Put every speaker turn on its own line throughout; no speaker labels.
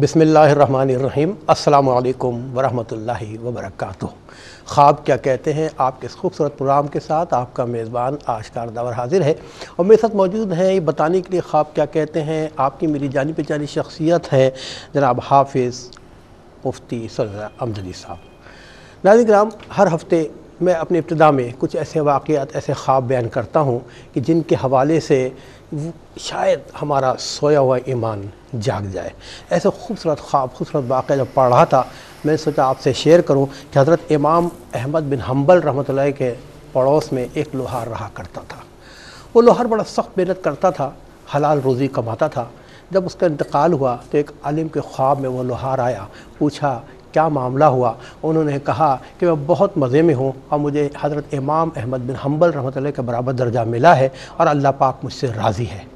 بسم اللہ الرحمن الرحیم السلام علیکم ورحمۃ اللہ وبرکاتہ خواب کیا کہتے ہیں؟ آپ کے اس خوبصورت پروگرام کے ساتھ آپ کا میزبان آشکار دور حاضر ہے۔ اور میرے ساتھ موجود ہیں، یہ بتانے کے لیے خواب کیا کہتے ہیں؟ آپ کی میری جانی پہچانی شخصیت ہے جناب حافظ مفتی صلی اللہ امجدی صاحب۔ ناظرین کرام، ہر ہفتے میں اپنی ابتدا میں کچھ ایسے واقعات، ایسے خواب بیان کرتا ہوں کہ جن کے حوالے سے شاید ہمارا سویا ہوا ایمان جاگ جائے۔ ایسے خوبصورت خواب، خوبصورت واقعہ جب پڑھ رہا تھا، میں نے سوچا آپ سے شیئر کروں کہ حضرت امام احمد بن حنبل رحمۃ اللہ کے پڑوس میں ایک لوہار رہا کرتا تھا۔ وہ لوہار بڑا سخت محنت کرتا تھا، حلال روزی کماتا تھا۔ جب اس کا انتقال ہوا تو ایک عالم کے خواب میں وہ لوہار آیا، پوچھا کیا معاملہ ہوا؟ انہوں نے کہا کہ میں بہت مزے میں ہوں اور مجھے حضرت امام احمد بن حنبل رحمۃ اللہ کے برابر درجہ ملا ہے اور اللہ پاک مجھ سے راضی ہے۔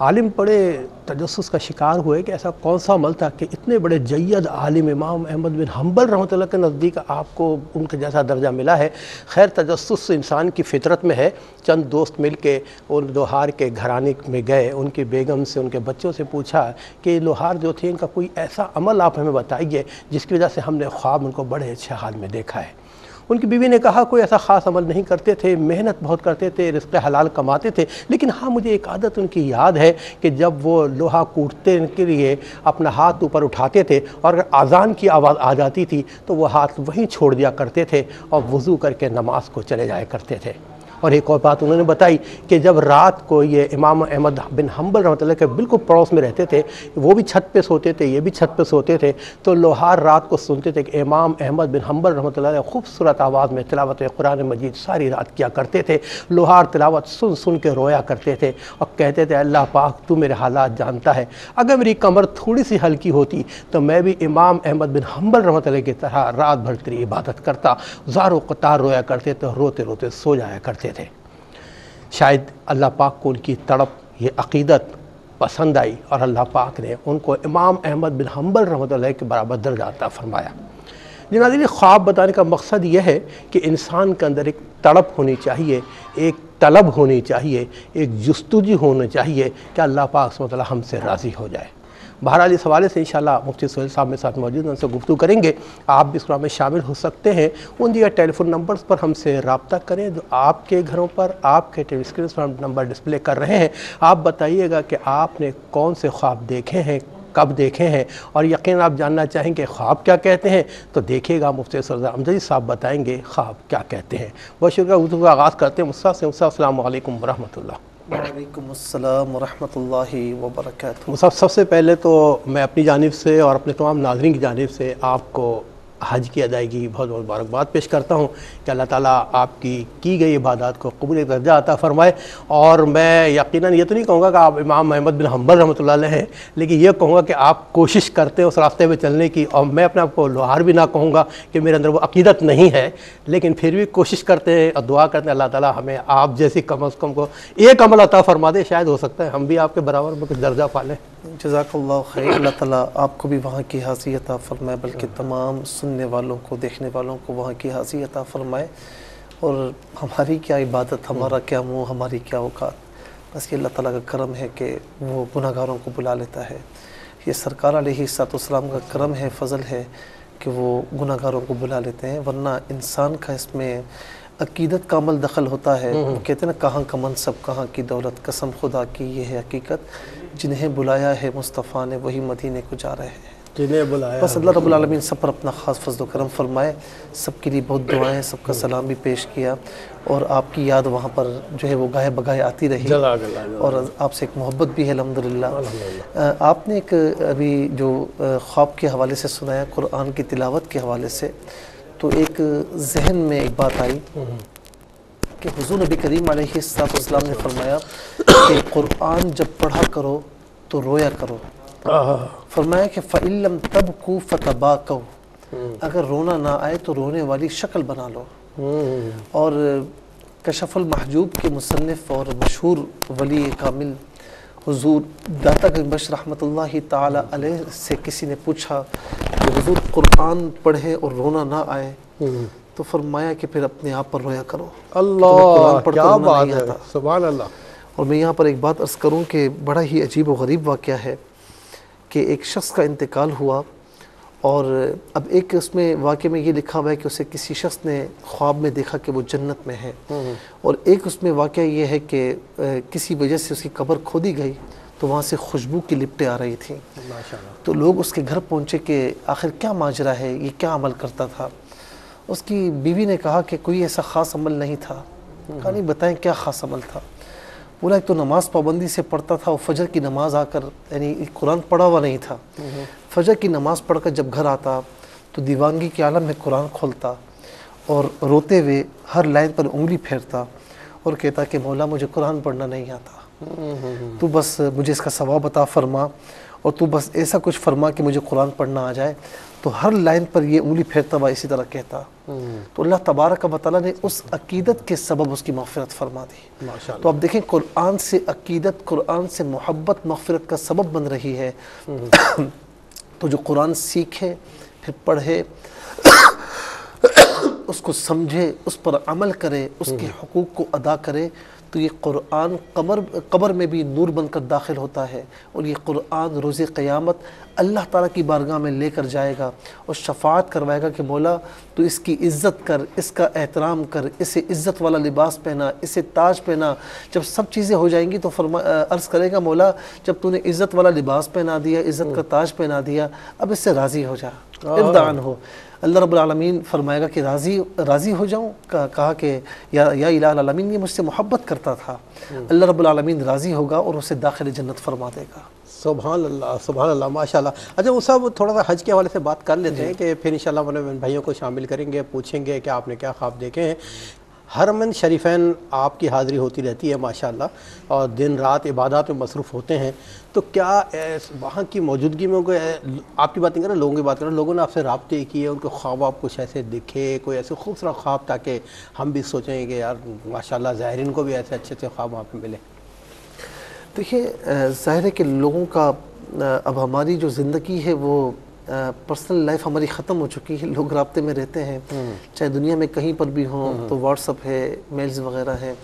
عالم بڑے تجسس کا شکار ہوئے کہ ایسا کون سا عمل تھا کہ اتنے بڑے جید عالم امام احمد بن حنبل رحمۃ اللہ کے نزدیک آپ کو ان کے جیسا درجہ ملا ہے۔ خیر، تجسس انسان کی فطرت میں ہے۔ چند دوست مل کے ان لوہار کے گھرانے میں گئے۔ ان کی بیگم سے، ان کے بچوں سے پوچھا کہ لوہار جو تھے، ان کا کوئی ایسا عمل آپ ہمیں بتائیے جس کی وجہ سے ہم نے خواب ان کو بڑے اچھے حال میں دیکھا ہے۔ ان کی بیوی نے کہا، کوئی ایسا خاص عمل نہیں کرتے تھے، محنت بہت کرتے تھے، رزق حلال کماتے تھے۔ لیکن ہاں مجھے ایک عادت ان کی یاد ہے کہ جب وہ لوہا کوٹتے کے لیے اپنا ہاتھ اوپر اٹھاتے تھے اور اگر آزان کی آواز آ جاتی تھی تو وہ ہاتھ وہیں چھوڑ دیا کرتے تھے اور وضو کر کے نماز کو چلے جایا کرتے تھے۔ اور ایک اور بات انہوں نے بتائی کہ جب رات کو یہ امام احمد بن حنبل رحمۃ اللہ کے بالکل پڑوس میں رہتے تھے، وہ بھی چھت پہ سوتے تھے، یہ بھی چھت پہ سوتے تھے، تو لوہار رات کو سنتے تھے کہ امام احمد بن حنبل رحمۃ اللہ خوبصورت آواز میں تلاوت قرآن مجید ساری رات کیا کرتے تھے، لوہار تلاوت سن سن کے رویا کرتے تھے اور کہتے تھے، اللہ پاک تو میرے حالات جانتا ہے۔ اگر میری کمر تھوڑی سی ہلکی ہوتی تو میں بھی امام احمد بن حنبل رحمۃ اللہ کی طرح رات بھر تیری عبادت کرتا زار و قطار رویا کرتے تو روتے روتے سو جایا کرتے تھے۔ شاید اللہ پاک کو ان کی تڑپ، یہ عقیدت پسند آئی اور اللہ پاک نے ان کو امام احمد بن حنبل رحمۃ اللہ کے برابر درجہ عطا فرمایا۔ جنازی خواب بتانے کا مقصد یہ ہے کہ انسان کے اندر ایک تڑپ ہونی چاہیے، ایک طلب ہونی چاہیے، ایک جستجی ہونی چاہیے کہ اللہ پاک صلی اللہ ہم سے راضی ہو جائے۔ بہرحال اس حوالے سے انشاءاللہ مفتی سہیل صاحب میرے ساتھ موجود ہیں، ان سے گفتگو کریں گے۔ آپ بھی اس پروگرام میں شامل ہو سکتے ہیں۔ ان دیگر ٹیلی فون نمبرز پر ہم سے رابطہ کریں۔ جو آپ کے گھروں پر، آپ کے ٹیلی اسکرینس پر ہم نمبر ڈسپلے کر رہے ہیں۔ آپ بتائیے گا کہ آپ نے کون سے خواب دیکھے ہیں، کب دیکھے ہیں؟ اور یقین آپ جاننا چاہیں کہ خواب کیا کہتے ہیں۔ تو دیکھیے گا مفتی سرزا امجدی صاحب بتائیں گے خواب کیا کہتے ہیں۔ بہت شکریہ اردو کا آغاز کرتے ہیں۔ مصطفیٰ سے، مصطفیٰ، السلام علیکم ورحمۃ اللہ۔
وعلیکم السلام ورحمۃ اللہ وبرکاتہ۔
مصعب، سب سے پہلے تو میں اپنی جانب سے اور اپنے تمام ناظرین کی جانب سے آپ کو حج کی ادائیگی بہت بہت مبارکباد پیش کرتا ہوں۔ کہ اللہ تعالیٰ آپ کی کی گئی عبادات کو قبول درجہ عطا فرمائے اور میں یقیناً یہ تو نہیں کہوں گا کہ آپ امام محمد بن حنبل رحمۃ اللہ علیہ ہیں، لیکن یہ کہوں گا کہ آپ کوشش کرتے ہیں اس راستے پہ چلنے کی اور میں اپنے آپ کو لوہار بھی نہ کہوں گا کہ میرے اندر وہ عقیدت نہیں ہے، لیکن پھر بھی کوشش کرتے ہیں اور دعا کرتے ہیں، اللہ تعالیٰ ہمیں آپ جیسی کم از کم کو ایک عمل عطا فرما دے، شاید ہو سکتا ہے ہم بھی آپ کے برابر میں کچھ درجہ پالیں۔
جزاک اللہ خیر، اللہ تعالیٰ آپ کو بھی وہاں کی حاضی عطا فرمائے، بلکہ تمام سننے والوں کو، دیکھنے والوں کو وہاں کی حاضی عطا فرمائے۔ اور ہماری کیا عبادت ہمارا کیا منہ ہماری کیا اوقات؟ بس یہ اللہ تعالیٰ کا کرم ہے کہ وہ گناہ گاروں کو بلا لیتا ہے۔ یہ سرکار علیہ سات اسلام کا کرم ہے فضل ہے کہ وہ گناہ گاروں کو بلا لیتے ہیں۔ ورنہ انسان کا اس میں عقیدت کا عمل دخل ہوتا ہے۔ وہ کہتے ہیں نا کہاں کا منصب کہاں کی دولت؟ قسم خدا کی یہ ہے حقیقت۔ جنہیں بلایا ہے مصطفیٰ نے وہی مدینے کو جا رہے ہیں۔
جنہیں بلایا
بس اللہ رب العالمین سب پر اپنا خاص فضل و کرم فرمائے۔ سب کے لیے بہت دعائیں سب کا سلام بھی پیش کیا۔ اور آپ کی یاد وہاں پر جو ہے وہ گاہے بگاہے آتی رہی۔ اور آپ سے ایک محبت بھی ہے الحمدللہ۔ آپ نے ایک ابھی جو خواب کے حوالے سے سنایا قرآن کی تلاوت کے حوالے سے۔ تو ایک ذہن میں ایک بات آئی کہ حضور نبی کریم علیہ السلام نے فرمایا کہ قرآن جب پڑھا کرو تو رویا کرو۔ فرمایا کہ فعلم تب کو فتبا اگر رونا نہ آئے تو رونے والی شکل بنا لو۔ اور کشف المحجوب کے مصنف اور مشہور ولی کامل حضور داتا گنبش رحمۃ اللہ تعالی علیہ سے کسی نے پوچھا کہ حضور قرآن پڑھے اور رونا نہ آئے تو فرمایا کہ پھر اپنے آپ پر رویا کرو۔
اللہ کیا بات ہے۔ سبحان اللہ۔
اور میں یہاں پر ایک بات عرض کروں کہ بڑا ہی عجیب و غریب واقعہ ہے۔ کہ ایک شخص کا انتقال ہوا اور اب ایک اس میں واقعے میں یہ لکھا ہوا ہے کہ اسے کسی شخص نے خواب میں دیکھا کہ وہ جنت میں ہے۔ اور ایک اس میں واقعہ یہ ہے کہ کسی وجہ سے اس کی قبر کھودی گئی تو وہاں سے خوشبو کی لپٹیں آ رہی تھیں۔ تو لوگ اس کے گھر پہنچے کہ آخر کیا ماجرا ہے یہ کیا عمل کرتا تھا۔ اس کی بیوی نے کہا کہ کوئی ایسا خاص عمل نہیں تھا۔ کہا نہیں بتائیں کیا خاص عمل تھا۔ بولا ایک تو نماز پابندی سے پڑھتا تھا وہ فجر کی نماز آ کر یعنی قرآن پڑھا ہوا نہیں تھا۔ فجر کی نماز پڑھ کر جب گھر آتا تو دیوانگی کے عالم میں قرآن کھولتا اور روتے ہوئے ہر لائن پر انگلی پھیرتا اور کہتا کہ مولا مجھے قرآن پڑھنا نہیں آتا۔ تو بس مجھے اس کا ثواب عطا فرما اور تو بس ایسا کچھ فرما کہ مجھے قرآن پڑھنا آ جائے۔ تو ہر لائن پر یہ انگلی پھیرتا ہوا اسی طرح کہتا۔ تو اللہ تبارک و تعالیٰ نے اس عقیدت کے سبب اس کی مغفرت فرما دی۔ تو اب دیکھیں قرآن سے عقیدت قرآن سے محبت مغفرت کا سبب بن رہی ہے۔ تو جو قرآن سیکھے پھر پڑھے اس کو سمجھے اس پر عمل کرے اس کے حقوق کو ادا کرے تو یہ قرآن قبر قبر میں بھی نور بن کر داخل ہوتا ہے اور یہ قرآن روز قیامت اللہ تعالیٰ کی بارگاہ میں لے کر جائے گا اور شفاعت کروائے گا کہ مولا تو اس کی عزت کر اس کا احترام کر اسے عزت والا لباس پہنا اسے تاج پہنا۔ جب سب چیزیں ہو جائیں گی تو فرما عرض کرے گا مولا جب تو نے عزت والا لباس پہنا دیا عزت کا تاج پہنا دیا اب اس سے راضی ہو جا۔ ابدان ہو۔ اللہ رب العالمین فرمائے گا کہ راضی راضی ہو جاؤں کہا کہ یا یا الہ العالمین یہ مجھ سے محبت کرتا تھا۔ اللہ رب العالمین راضی ہوگا اور اسے داخل جنت فرما دے گا۔
سبحان اللہ سبحان اللہ ماشاءاللہ۔ اچھا وہ سب تھوڑا سا حج کے حوالے سے بات کر لیتے ہیں جی۔ کہ پھر انشاءاللہ بھائیوں کو شامل کریں گے پوچھیں گے کہ آپ نے کیا خواب دیکھے ہیں۔ حرمین شریفین آپ کی حاضری ہوتی رہتی ہے، ماشاءاللہ، اور دن رات عبادات میں مصروف ہوتے ہیں۔ تو کیا وہاں کی موجودگی میں کوئی، آپ کی بات نہیں کر رہے، لوگوں کی بات کر رہے، لوگوں نے آپ سے رابطے کیے، ان کے خواب آپ کچھ ایسے دکھے کوئی ایسے خوبصورت خواب تاکہ ہم بھی سوچیں کہ یار، ماشاءاللہ ظاہرین کو بھی ایسے اچھے اچھے خواب وہاں پہ ملے۔
دیکھیے، ظاہر ہے کہ لوگوں کا، اب ہماری جو زندگی ہے وہ پرسنل لائف ہماری ختم ہو چکی ہے لوگ رابطے میں رہتے ہیں۔ چاہے دنیا میں کہیں پر بھی ہوں تو واٹس اپ ہے میلز وغیرہ ہے۔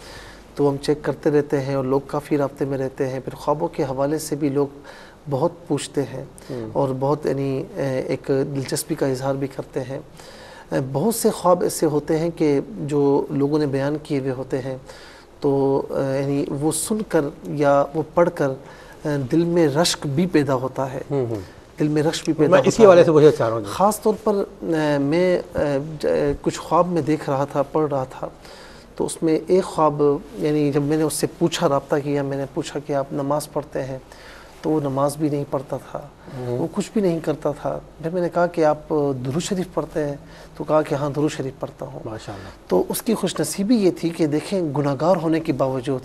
تو ہم چیک کرتے رہتے ہیں اور لوگ کافی رابطے میں رہتے ہیں۔ پھر خوابوں کے حوالے سے بھی لوگ بہت پوچھتے ہیں اور بہت یعنی ایک دلچسپی کا اظہار بھی کرتے ہیں۔ بہت سے خواب ایسے ہوتے ہیں کہ جو لوگوں نے بیان کیے ہوئے ہوتے ہیں۔ تو یعنی وہ سن کر یا وہ پڑھ کر دل میں رشک بھی پیدا ہوتا ہے۔ دل میں رشک بھی پیدا
اسی والے سے چاہ رہا ہوں
جی۔ خاص طور پر میں کچھ خواب میں دیکھ رہا تھا پڑھ رہا تھا تو اس میں ایک خواب یعنی جب میں نے اس سے پوچھا رابطہ کیا میں نے پوچھا کہ آپ نماز پڑھتے ہیں تو وہ نماز بھی نہیں پڑھتا تھا۔ وہ کچھ بھی نہیں کرتا تھا۔ پھر میں نے کہا کہ آپ درو شریف پڑھتے ہیں۔ تو کہا کہ ہاں درو شریف پڑھتا ہوں۔
ماشاءاللہ۔
تو اس کی خوش نصیبی یہ تھی کہ دیکھیں گناہ گار ہونے کے باوجود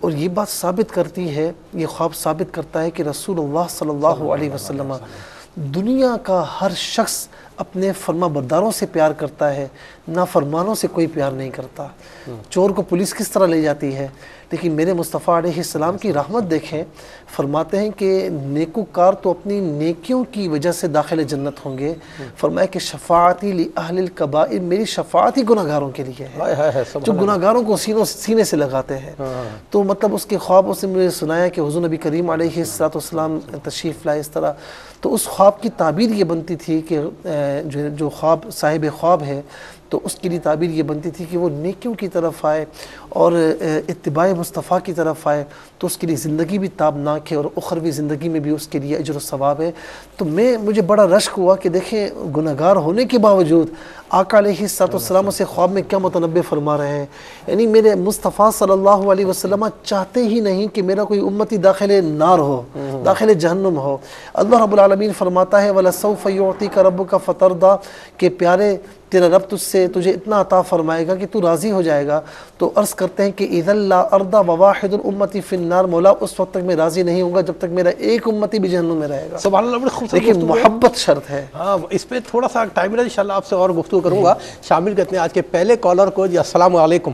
اور یہ بات ثابت کرتی ہے یہ خواب ثابت کرتا ہے کہ رسول اللہ صلی اللہ علیہ وسلم۔ دنیا کا ہر شخص اپنے فرما برداروں سے پیار کرتا ہے نہ فرمانوں سے کوئی پیار نہیں کرتا۔ چور کو پولیس کس طرح لے جاتی ہے؟ لیکن میرے مصطفیٰ علیہ السلام کی رحمت دیکھیں فرماتے ہیں کہ نیکوکار تو اپنی نیکیوں کی وجہ سے داخل جنت ہوں گے۔ فرمایا کہ شفاعتی لی اہل القبائر میری شفاعت ہی گناہ گاروں کے لیے ہے۔ جو گناہ گاروں کو سینوں سینے سے لگاتے ہیں۔ ہاں۔ تو مطلب اس کے خوابوں سے مجھے سنایا کہ حضور نبی کریم علیہ السلام تشریف لائے اس طرح۔ تو اس خواب کی تعبیر یہ بنتی تھی کہ جو خواب، صاحب خواب ہے، تو اس کے لیے تعبیر یہ بنتی تھی کہ وہ نیکیوں کی طرف آئے اور اتباع مصطفیٰ کی طرف آئے تو اس کے لیے زندگی بھی تابناک ہے اور اخروی زندگی میں بھی اس کے لیے اجر و ثواب ہے۔ تو میں مجھے بڑا رشک ہوا کہ دیکھیں گناہ گار ہونے کے باوجود آقا علیہ سات والسلام سے خواب میں کیا متنبع فرما رہے ہیں۔ یعنی میرے مصطفیٰ صلی اللہ علیہ وسلم چاہتے ہی نہیں کہ میرا کوئی امتی داخل نار ہو داخل جہنم ہو۔ اللہ رب العالمین فرماتا ہے وَلَسَوْفَ يُعْتِكَ رَبُّكَ فَتَرْضَ کہ پیارے تیرا رب تجھ سے تجھے اتنا عطا فرمائے گا کہ تو راضی ہو جائے گا۔ تو عرض کرتے ہیں کہ اِذَا اللَّا أَرْضَ وَوَاحِدُ الْأُمَّتِ فِي النَّارِ مولا اس وقت تک میں راضی نہیں ہوں گا جب تک میرا ایک امتی بھی جہنم میں رہے گا۔
سبحان اللہ بڑی خوبصورت
لیکن محبت شرط ہے۔
ہاں اس پہ تھوڑا سا ٹائم رہا انشاءاللہ آپ سے اور گفتگو کروں گا۔ شامل کرتے ہیں آج کے پہلے کالر کو۔ جی السلام علیکم۔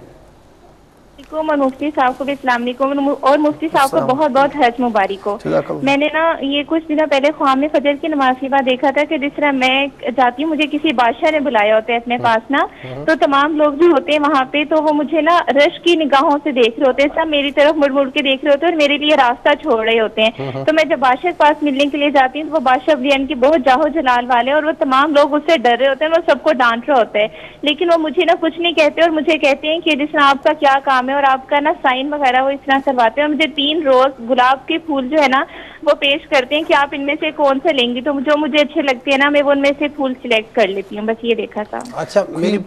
علیکم اور مفتی صاحب کو بھی السلام علیکم اور مفتی صاحب کو بہت بہت حج مبارک ہو۔ میں نے نا یہ کچھ دنوں پہلے خواب میں فجر کی نماز کے بعد دیکھا تھا کہ جس طرح میں جاتی ہوں مجھے کسی بادشاہ نے بلایا ہوتا ہے اپنے پاس نا تو تمام لوگ جو ہوتے ہیں وہاں پہ تو وہ مجھے نا رش کی نگاہوں سے دیکھ رہے ہوتے ہیں سب میری طرف مڑ مڑ کے دیکھ رہے ہوتے ہیں اور میرے لیے راستہ چھوڑ رہے ہوتے ہیں۔ تو میں جب بادشاہ کے پاس ملنے کے لیے جاتی ہوں تو وہ بادشاہ ابلیان کی بہت جاہو جلال والے اور وہ تمام لوگ اس سے ڈر رہے ہوتے ہیں وہ سب کو ڈانٹ رہے ہوتے ہیں۔ لیکن وہ مجھے نا کچھ نہیں کہتے اور مجھے کہتے ہیں کہ جس طرح آپ کا کیا کام ہے اور آپ کا نا سائن وغیرہ وہ اس طرح کرواتے ہیں اور مجھے تین روز گلاب کے پھول جو ہے نا وہ پیش کرتے ہیں کہ آپ ان میں سے کون سے لیں گی؟ تو جو مجھے اچھے لگتے ہیں نا میں وہ ان میں سے پھول سلیکٹ کر لیتی ہوں بس یہ دیکھا تھا۔
اچھا میری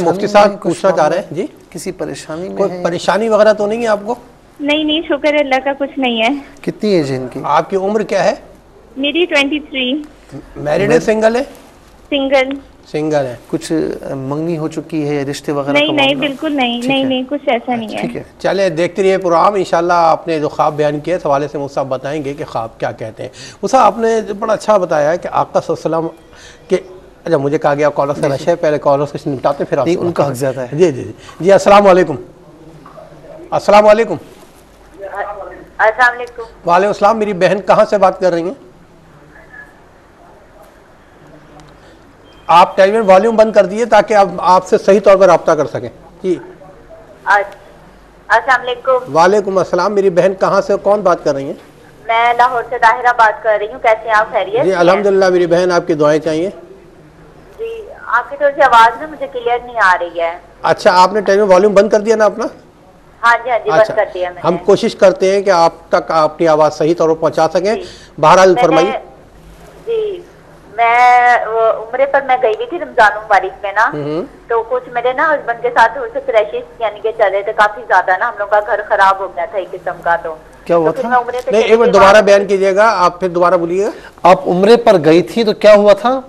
مفتی صاحب پوچھنا چاہ رہے ہیں؟ جی؟
کسی پریشانی میں
کوئی پریشانی وغیرہ تو نہیں ہے آپ کو؟
نہیں نہیں شکر اللہ کا کچھ نہیں ہے۔
کتنی ایج ہے ان کی؟
آپ کی عمر کیا ہے؟
میری ٹوینٹی تھری
میریڈ ہے سنگل ہے؟
سنگل
سنگل ہے۔
کچھ منگنی ہو چکی ہے رشتے وغیرہ
نہیں نہیں بالکل نہیں نہیں نہیں کچھ ایسا نہیں ہے۔
چلے دیکھتے رہیے پروگرام۔ انشاءاللہ آپ نے جو خواب بیان کیا اس حوالے سے مصعب بتائیں گے کہ خواب کیا کہتے ہیں۔ مصعب آپ نے بڑا اچھا بتایا ہے کہ آقا صلی اللہ علیہ وسلم کہ اچھا مجھے کہا گیا کالر سے نشے پہلے کالر سے نمٹاتے پھر
نہیں ان کا حق زیادہ ہے۔
جی جی جی۔ جی السلام علیکم۔ السلام علیکم۔
السلام علیکم۔
وعلیکم السلام میری بہن کہاں سے بات کر رہی ہیں؟ آپ ٹیلی ویژن والیوم بند کر دیے تاکہ آپ آپ سے صحیح طور پر رابطہ کر سکیں۔ جی۔
السلام علیکم۔
وعلیکم السلام۔ میری بہن کہاں سے کون بات کر رہی ہیں؟
میں لاہور سے طاہرہ بات کر رہی ہوں۔ کیسے آپ؟ خیریت؟
جی الحمدللہ۔ میری بہن آپ کی دعائیں چاہیے۔
جی آپ کی تھوڑی سی آواز نا مجھے کلیئر نہیں آ رہی ہے۔
اچھا آپ نے ٹیلی والیوم بند کر دیا نا اپنا؟
ہاں جی ہاں جی بند کر دیا میں
ہم کوشش کرتے ہیں کہ آپ تک اپنی آواز صحیح طور پر پہنچا سکیں۔ بہرحال فرمائیے۔
جی۔ میں عمرے پر میں گئی بھی تھی رمضان مبارک میں نا تو کچھ میرے نا ہسبینڈ کے ساتھ تھوڑے سے کریشز یعنی کہ چل رہے تھے کافی زیادہ نا ہم لوگ کا گھر خراب ہو گیا تھا ایک قسم کا تو۔
کیا ہوا تھا؟
نہیں ایک بار دوبارہ بیان کیجیے گا آپ پھر دوبارہ بولیے۔ گا
آپ عمرے پر گئی تھی تو کیا ہوا تھا؟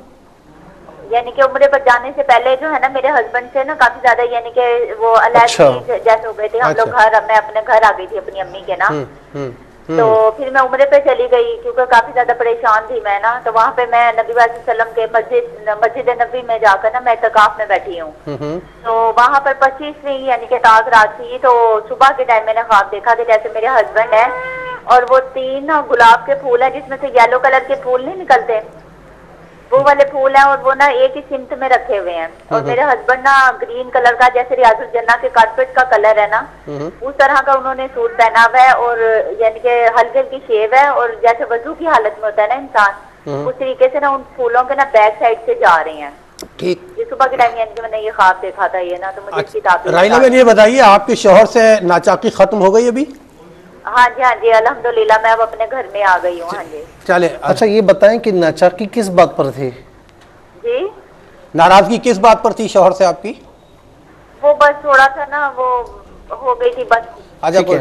یعنی کہ عمرے پر جانے سے پہلے جو ہے نا میرے ہسبینڈ سے نا کافی زیادہ یعنی کہ وہ علیحدگی جیسے ہو گئے تھے۔ ہم لوگ گھر میں اپنے گھر آ گئی تھی اپنی امی کے نا۔ تو پھر میں عمرے پہ چلی گئی کیونکہ کافی زیادہ پریشان تھی میں نا۔ تو وہاں پہ میں نبی علیہ وسلم کے مسجد مسجد نبی میں جا کر نا میں اتقاف میں بیٹھی ہوں۔ تو وہاں پر پچیسویں یعنی کہ تاز رات تھی تو صبح کے ٹائم میں نے خواب دیکھا کہ جیسے میرے ہسبینڈ ہے اور وہ تین گلاب کے پھول ہیں جس میں سے یلو کلر کے پھول نہیں نکلتے۔ وہ والے پھول ہیں اور وہ نا ایک ہی سمت میں رکھے ہوئے ہیں۔ اور میرے ہسبینڈ نا گرین کلر کا جیسے ریاض الجنہ کے کارپیٹ کا کلر ہے نا اس طرح کا انہوں نے سوٹ پہنا ہوا ہے اور یعنی کہ ہلکی ہلکی شیو ہے اور جیسے وضو کی حالت میں ہوتا ہے نا انسان اس طریقے سے نا ان پھولوں کے نا بیک سائڈ سے جا رہے ہیں۔
ٹھیک۔
یہ صبح کے ٹائم یعنی کہ میں نے یہ خواب دیکھا تھا یہ نا تو مجھے
رائنا بہن یہ بتائیے آپ کے شوہر سے ناچاقی ختم ہو گئی ابھی؟
ہاں جی ہاں جی الحمدللہ میں اب اپنے گھر میں آ گئی ہوں ہاں جی۔
چلے
اچھا یہ بتائیں کہ ناچاقی کس بات پر تھی؟
جی؟
ناراضگی کس بات پر تھی شوہر سے آپ کی؟
وہ بس تھوڑا سا نا وہ ہو گئی تھی بس۔
بالکل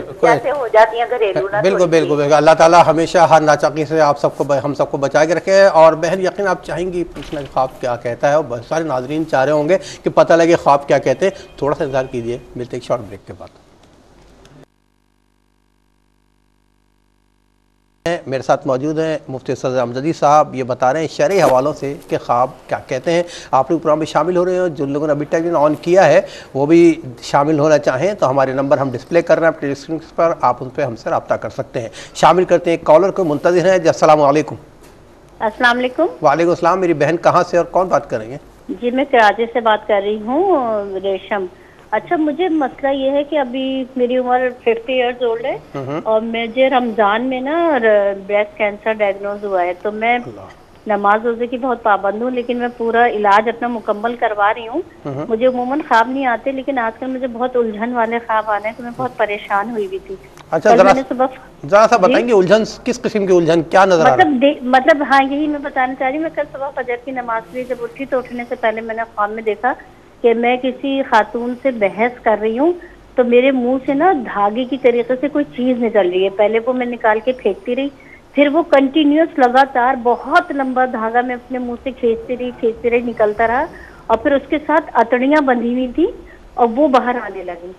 بالکل بالکل۔ اللہ تعالیٰ ہمیشہ ہر ناچاقی سے آپ سب کو ہم سب کو بچا کے رکھے۔ اور بہن یقین آپ چاہیں گی پوچھنا خواب کیا کہتا ہے؟ اور بہت سارے ناظرین چاہ رہے ہوں گے کہ پتہ لگے خواب کیا کہتے ہیں۔ تھوڑا سا انتظار کیجیے ملتے ایک شارٹ بریک کے بعد۔ میرے ساتھ موجود ہیں مفتی صدر امجدی صاحب یہ بتا رہے ہیں شرعی حوالوں سے کہ خواب کیا کہتے ہیں۔ آپ لوگ پروگرام میں شامل ہو رہے ہیں جن لوگوں نے ابھی ٹیلی آن کیا ہے وہ بھی شامل ہونا چاہیں تو ہمارے نمبر ہم ڈسپلے کر رہے ہیں اپنے اسکرین پر آپ ان پہ ہم سے رابطہ کر سکتے ہیں۔ شامل کرتے ہیں کالر کو منتظر ہیں۔ جی السلام علیکم۔
السلام علیکم۔
وعلیکم السلام میری بہن کہاں سے اور کون بات کر رہی ہیں؟
جی میں کراچی سے بات کر رہی ہوں ریشم۔ اچھا مجھے مسئلہ یہ ہے کہ ابھی میری عمر ففٹی ایئرز اولڈ ہے اور مجھے رمضان میں نا بریسٹ کینسر ڈائگنوز ہوا ہے تو میں نماز روزے کی بہت پابند ہوں لیکن میں پورا علاج اپنا مکمل کروا رہی ہوں۔ مجھے عموماً خواب نہیں آتے لیکن آج کل مجھے بہت الجھن والے خواب آنے تو میں بہت پریشان ہوئی بھی تھی۔
اچھا ذرا سا بتائیں گے الجھن کس قسم کی الجھن کیا نظر آ
مطلب مطلب ہاں یہی میں بتانا چاہ رہی ہوں میں کل صبح فجر کی نماز کے لیے جب اٹھی تو اٹھنے سے پہلے میں نے خواب میں دیکھا کہ میں کسی خاتون سے بحث کر رہی ہوں تو میرے منہ سے نا دھاگے کی طریقے سے کوئی چیز نکل رہی ہے۔ پہلے وہ میں نکال کے پھینکتی رہی پھر وہ کنٹینیوس لگاتار بہت لمبا دھاگا میں اپنے منہ سے کھینچتی رہی کھینچتی رہی نکلتا رہا اور پھر اس کے ساتھ اتڑیاں بندھی ہوئی تھی اور وہ باہر آنے لگی۔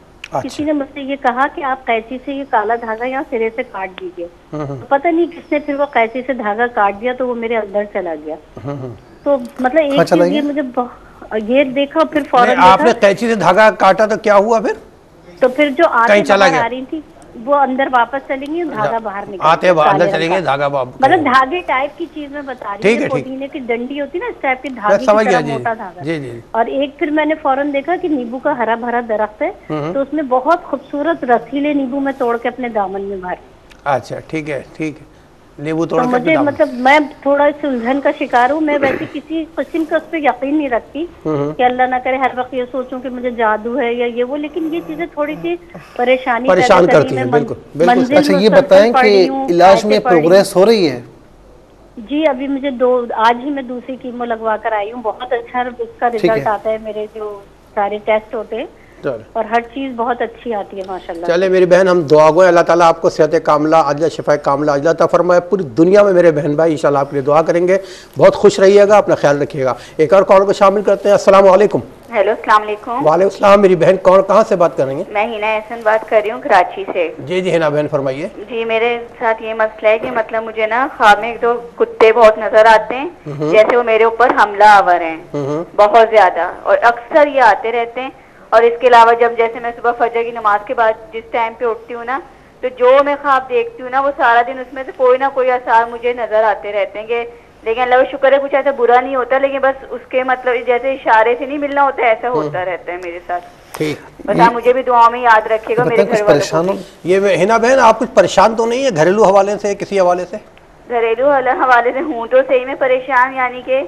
کسی نے مجھ سے یہ کہا کہ آپ قینچی سے یہ کالا دھاگا یہاں سرے سے کاٹ دیجیے پتہ نہیں کس نے پھر وہ قینچی سے دھاگا کاٹ دیا تو وہ میرے اندر چلا گیا۔ تو مطلب ایک چیز یہ مجھے یہ دیکھا پھر فوراً
آپ نے قینچی سے دھاگا کاٹا تو کیا ہوا پھر؟
تو پھر جو آتے باہر آ رہی تھی وہ اندر واپس چلیں گی دھاگا باہر نکل
آتے باہر چلیں گے دھاگا واپس
مطلب دھاگے ٹائپ کی چیز میں بتا رہی ہوں پودینے کی ڈنڈی ہوتی نا اس ٹائپ کی دھاگے کی طرح موٹا دھاگا۔ جی، جی۔ اور ایک پھر میں نے فوراً دیکھا کہ نیبو کا ہرا بھرا درخت ہے تو اس میں بہت خوبصورت رسیلے نیبو میں توڑ کے اپنے دامن میں بھر۔
اچھا ٹھیک ہے ٹھیک ہے۔
نیبو توڑ مجھے مطلب میں تھوڑا اس الجھن کا شکار ہوں میں ویسے کسی قسم کا اس پہ یقین نہیں رکھتی کہ اللہ نہ کرے ہر وقت یہ سوچوں کہ مجھے جادو ہے یا یہ وہ لیکن یہ چیزیں تھوڑی سی پریشانی
پریشان کرتی ہیں۔ بالکل
اچھا یہ بتائیں کہ علاج میں پروگریس ہو رہی ہے؟
جی ابھی مجھے دو آج ہی میں دوسری کیمو لگوا کر آئی ہوں۔ بہت اچھا اس کا ریزلٹ آتا ہے میرے جو سارے ٹیسٹ ہوتے ہیں۔ اور ہر چیز بہت اچھی آتی ہے ماشاءاللہ۔
چلے میری بہن ہم دعا گوئے اللہ تعالیٰ آپ کو صحت کاملہ عجلہ شفا کاملہ عجلہ تا فرمائے۔ پوری دنیا میں میرے بہن بھائی انشاءاللہ آپ کے لیے دعا کریں گے۔ بہت خوش رہیے گا اپنا خیال رکھیے گا۔ ایک اور کال کو شامل کرتے ہیں۔ السلام علیکم۔
ہیلو السلام علیکم۔
وعلیکم السلام میری بہن کون کہاں سے بات کر رہی ہیں
میں ہینا احسن بات کر رہی ہوں کراچی سے۔
جی جی ہینا بہن فرمائیے۔
جی میرے ساتھ یہ مسئلہ ہے کہ مطلب مجھے نا خواب میں دو کتے بہت نظر آتے ہیں۔ جیسے وہ میرے اوپر حملہ آور ہیں۔ بہت زیادہ۔ اور اکثر یہ آتے رہتے ہیں اور اس کے علاوہ جب جیسے میں صبح فجر کی نماز کے بعد جس ٹائم پہ اٹھتی ہوں نا تو جو میں خواب دیکھتی ہوں نا وہ سارا دن اس میں سے کوئی نہ کوئی اثار مجھے نظر آتے رہتے ہیں۔ کہ لیکن اللہ کا شکر ہے کچھ ایسا برا نہیں ہوتا لیکن بس اس کے مطلب جیسے اشارے سے نہیں ملنا ہوتا ایسا ہوتا رہتا ہے میرے ساتھ۔ آپ مجھے بھی دعاؤں میں یاد رکھے گا میرے گھر والوں
یہ ہنا بہن آپ کچھ پریشان تو نہیں ہے گھریلو حوالے سے کسی حوالے سے؟
گھریلو حوالے سے ہوں تو صحیح میں پریشان یعنی کہ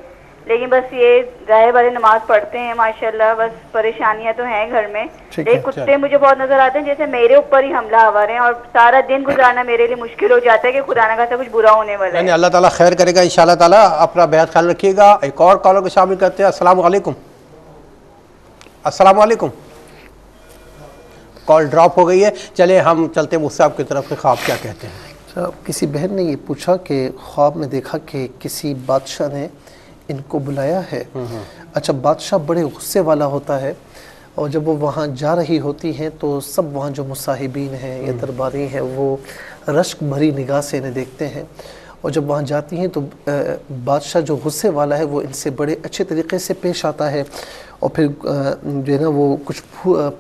لیکن بس یہ گائے والے نماز پڑھتے ہیں ماشاءاللہ بس پریشانیاں تو ہیں گھر میں۔ ایک کتے مجھے بہت نظر آتے ہیں جیسے میرے اوپر ہی حملہ آور ہیں اور سارا دن گزارنا میرے لیے مشکل ہو جاتا ہے کہ خدا نہ کچھ برا ہونے والا ہے۔
یعنی اللہ تعالیٰ خیر کرے گا انشاءاللہ تعالیٰ اپنا بیعت خیال رکھیے گا۔ ایک اور کالوں کو شامل کرتے ہیں۔ السلام علیکم۔ السلام علیکم۔ کال ڈراپ ہو گئی ہے۔ چلے ہم چلتے مجھ صاحب کی طرف سے۔ خواب کیا کہتے ہیں؟
اچھا، کسی بہن نے یہ پوچھا کہ خواب میں دیکھا کہ کسی بادشاہ نے ان کو بلایا ہے۔ اچھا بادشاہ بڑے غصے والا ہوتا ہے اور جب وہ وہاں جا رہی ہوتی ہیں تو سب وہاں جو مصاحبین ہیں یا درباری ہیں وہ رشک بھری نگاہ سے انہیں دیکھتے ہیں۔ اور جب وہاں جاتی ہیں تو بادشاہ جو غصے والا ہے وہ ان سے بڑے اچھے طریقے سے پیش آتا ہے۔ اور پھر جو ہے نا وہ کچھ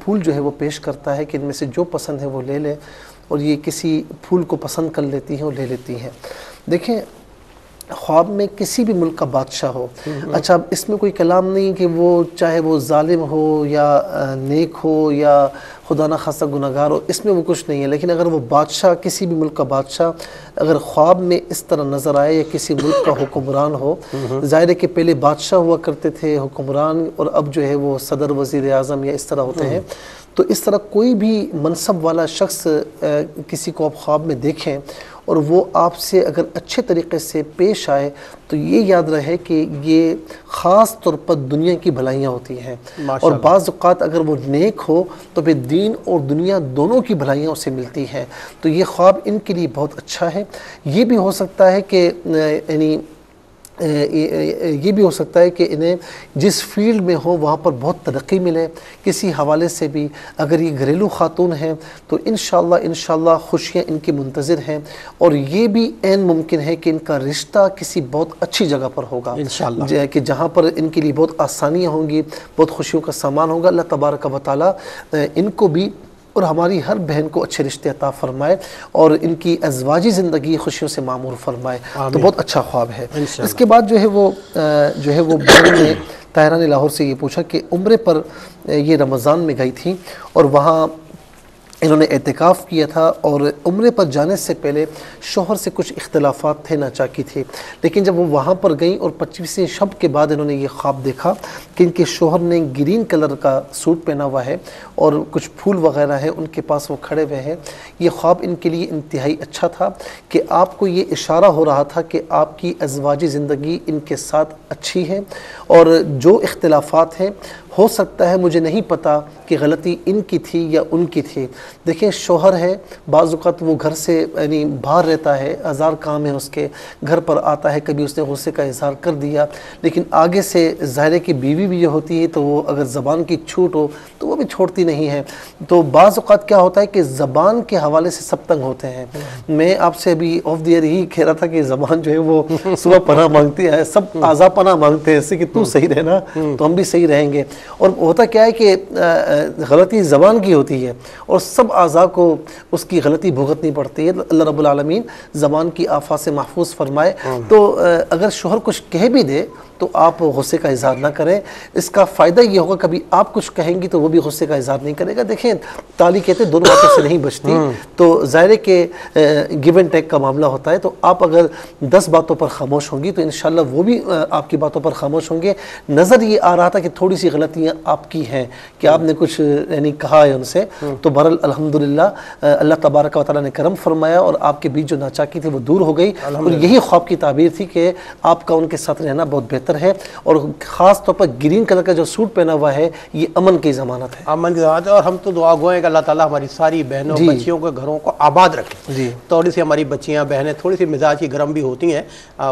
پھول جو ہے وہ پیش کرتا ہے کہ ان میں سے جو پسند ہے وہ لے لے۔ اور یہ کسی پھول کو پسند کر لیتی ہیں اور لے لیتی ہیں۔ دیکھیں خواب میں کسی بھی ملک کا بادشاہ ہو۔ اچھا اب اس میں کوئی کلام نہیں کہ وہ چاہے وہ ظالم ہو یا نیک ہو یا خدا نہ خاصہ گناہگار ہو، اس میں وہ کچھ نہیں ہے۔ لیکن اگر وہ بادشاہ، کسی بھی ملک کا بادشاہ اگر خواب میں اس طرح نظر آئے یا کسی ملک کا حکمران ہو، ظاہر ہے کہ پہلے بادشاہ ہوا کرتے تھے حکمران اور اب جو ہے وہ صدر وزیر اعظم یا اس طرح ہوتے ہیں۔ تو اس طرح کوئی بھی منصب والا شخص کسی کو آپ خواب میں دیکھیں اور وہ آپ سے اگر اچھے طریقے سے پیش آئے تو یہ یاد رہے کہ یہ خاص طور پر دنیا کی بھلائیاں ہوتی ہیں۔ اور بعض اوقات اگر وہ نیک ہو تو پھر دین اور دنیا دونوں کی بھلائیاں اسے ملتی ہیں۔ تو یہ خواب ان کے لیے بہت اچھا ہے۔ یہ بھی ہو سکتا ہے کہ یعنی یہ بھی ہو سکتا ہے کہ انہیں جس فیلڈ میں ہو وہاں پر بہت ترقی ملے کسی حوالے سے بھی۔ اگر یہ گھریلو خاتون ہیں تو انشاءاللہ انشاءاللہ خوشیاں ان کی منتظر ہیں۔ اور یہ بھی عین ممکن ہے کہ ان کا رشتہ کسی بہت اچھی جگہ پر ہوگا۔ انشاءاللہ۔ کہ جہاں پر ان کے لیے بہت آسانیاں ہوں گی بہت خوشیوں کا سامان ہوگا۔ اللہ تبارک و تعالیٰ ان کو بھی اور ہماری ہر بہن کو اچھے رشتے عطا فرمائے اور ان کی ازواجی زندگی خوشیوں سے معمور فرمائے۔ تو بہت اچھا خواب ہے۔ اس کے بعد جو ہے وہ جو ہے وہ بہن نے طاہران لاہور سے یہ پوچھا کہ عمرے پر یہ رمضان میں گئی تھی اور وہاں انہوں نے اعتکاف کیا تھا اور عمرے پر جانے سے پہلے شوہر سے کچھ اختلافات تھے، ناچاکی تھے۔ لیکن جب وہ وہاں پر گئیں اور پچیسویں شب کے بعد انہوں نے یہ خواب دیکھا کہ ان کے شوہر نے گرین کلر کا سوٹ پہنا ہوا ہے اور کچھ پھول وغیرہ ہیں، ان کے پاس وہ کھڑے ہوئے ہیں۔ یہ خواب ان کے لیے انتہائی اچھا تھا کہ آپ کو یہ اشارہ ہو رہا تھا کہ آپ کی ازواجی زندگی ان کے ساتھ اچھی ہے اور جو اختلافات ہیں ہو سکتا ہے مجھے نہیں پتا کہ غلطی ان کی تھی یا ان کی تھی۔ دیکھیں شوہر ہے بعض اوقات وہ گھر سے یعنی باہر رہتا ہے ہزار کام ہے اس کے۔ گھر پر آتا ہے کبھی اس نے غصے کا اظہار کر دیا۔ لیکن آگے سے ظاہرے کی بیوی بھی جو ہوتی ہے تو وہ اگر زبان کی چھوٹ ہو تو وہ بھی چھوڑتی نہیں ہیں تو بعض اوقات کیا ہوتا ہے کہ زبان کے حوالے سے سب تنگ ہوتے ہیں۔ میں آپ سے ابھی آف دیئر ہی کہہ رہا تھا کہ زبان جو ہے وہ صبح پناہ مانگتی ہے سب آزا پناہ مانگتے ہیں ایسے کہ تو صحیح رہنا تو ہم بھی صحیح رہیں گے۔ اور ہوتا کیا ہے کہ غلطی زبان کی ہوتی ہے اور سب اعضاء کو اس کی غلطی بھگتنی پڑتی ہے۔ اللہ رب العالمین زبان کی آفا سے محفوظ فرمائے۔ تو اگر شوہر کچھ کہہ بھی دے تو آپ غصے کا اظہار نہ کریں۔ اس کا فائدہ یہ ہوگا کبھی آپ کچھ کہیں گی تو وہ بھی غصے کا اظہار نہیں کرے گا۔ دیکھیں تالی کہتے ہیں دونوں باتوں سے نہیں بچتی۔ تو ظاہر ہے کہ گیو اینڈ ٹیک کا معاملہ ہوتا ہے۔ تو آپ اگر دس باتوں پر خاموش ہوں گی تو انشاءاللہ وہ بھی آپ کی باتوں پر خاموش ہوں گے۔ نظر یہ آ رہا تھا کہ تھوڑی سی غلطیاں آپ کی ہیں کہ آپ نے کچھ یعنی کہا ہے ان سے تو برال الحمدللہ اللہ تبارک و تعالیٰ نے کرم فرمایا اور آپ کے بیچ جو ناچاکی تھی وہ دور ہو گئی۔ اور یہی خواب کی تعبیر تھی کہ آپ کا ان کے ساتھ رہنا بہت بہتر ہے اور خاص طور پر گرین کلر کا جو سوٹ پہنا ہوا ہے یہ امن کی ضمانت ہے۔
امن کی ضمانت ہے اور ہم تو دعا گوئیں کہ اللہ تعالیٰ ہماری ساری بہنوں جی۔ بچیوں کے گھروں کو آباد رکھے۔ جی۔ تھوڑی سی ہماری بچیاں بہنیں تھوڑی سی مزاج کی گرم بھی ہوتی ہیں۔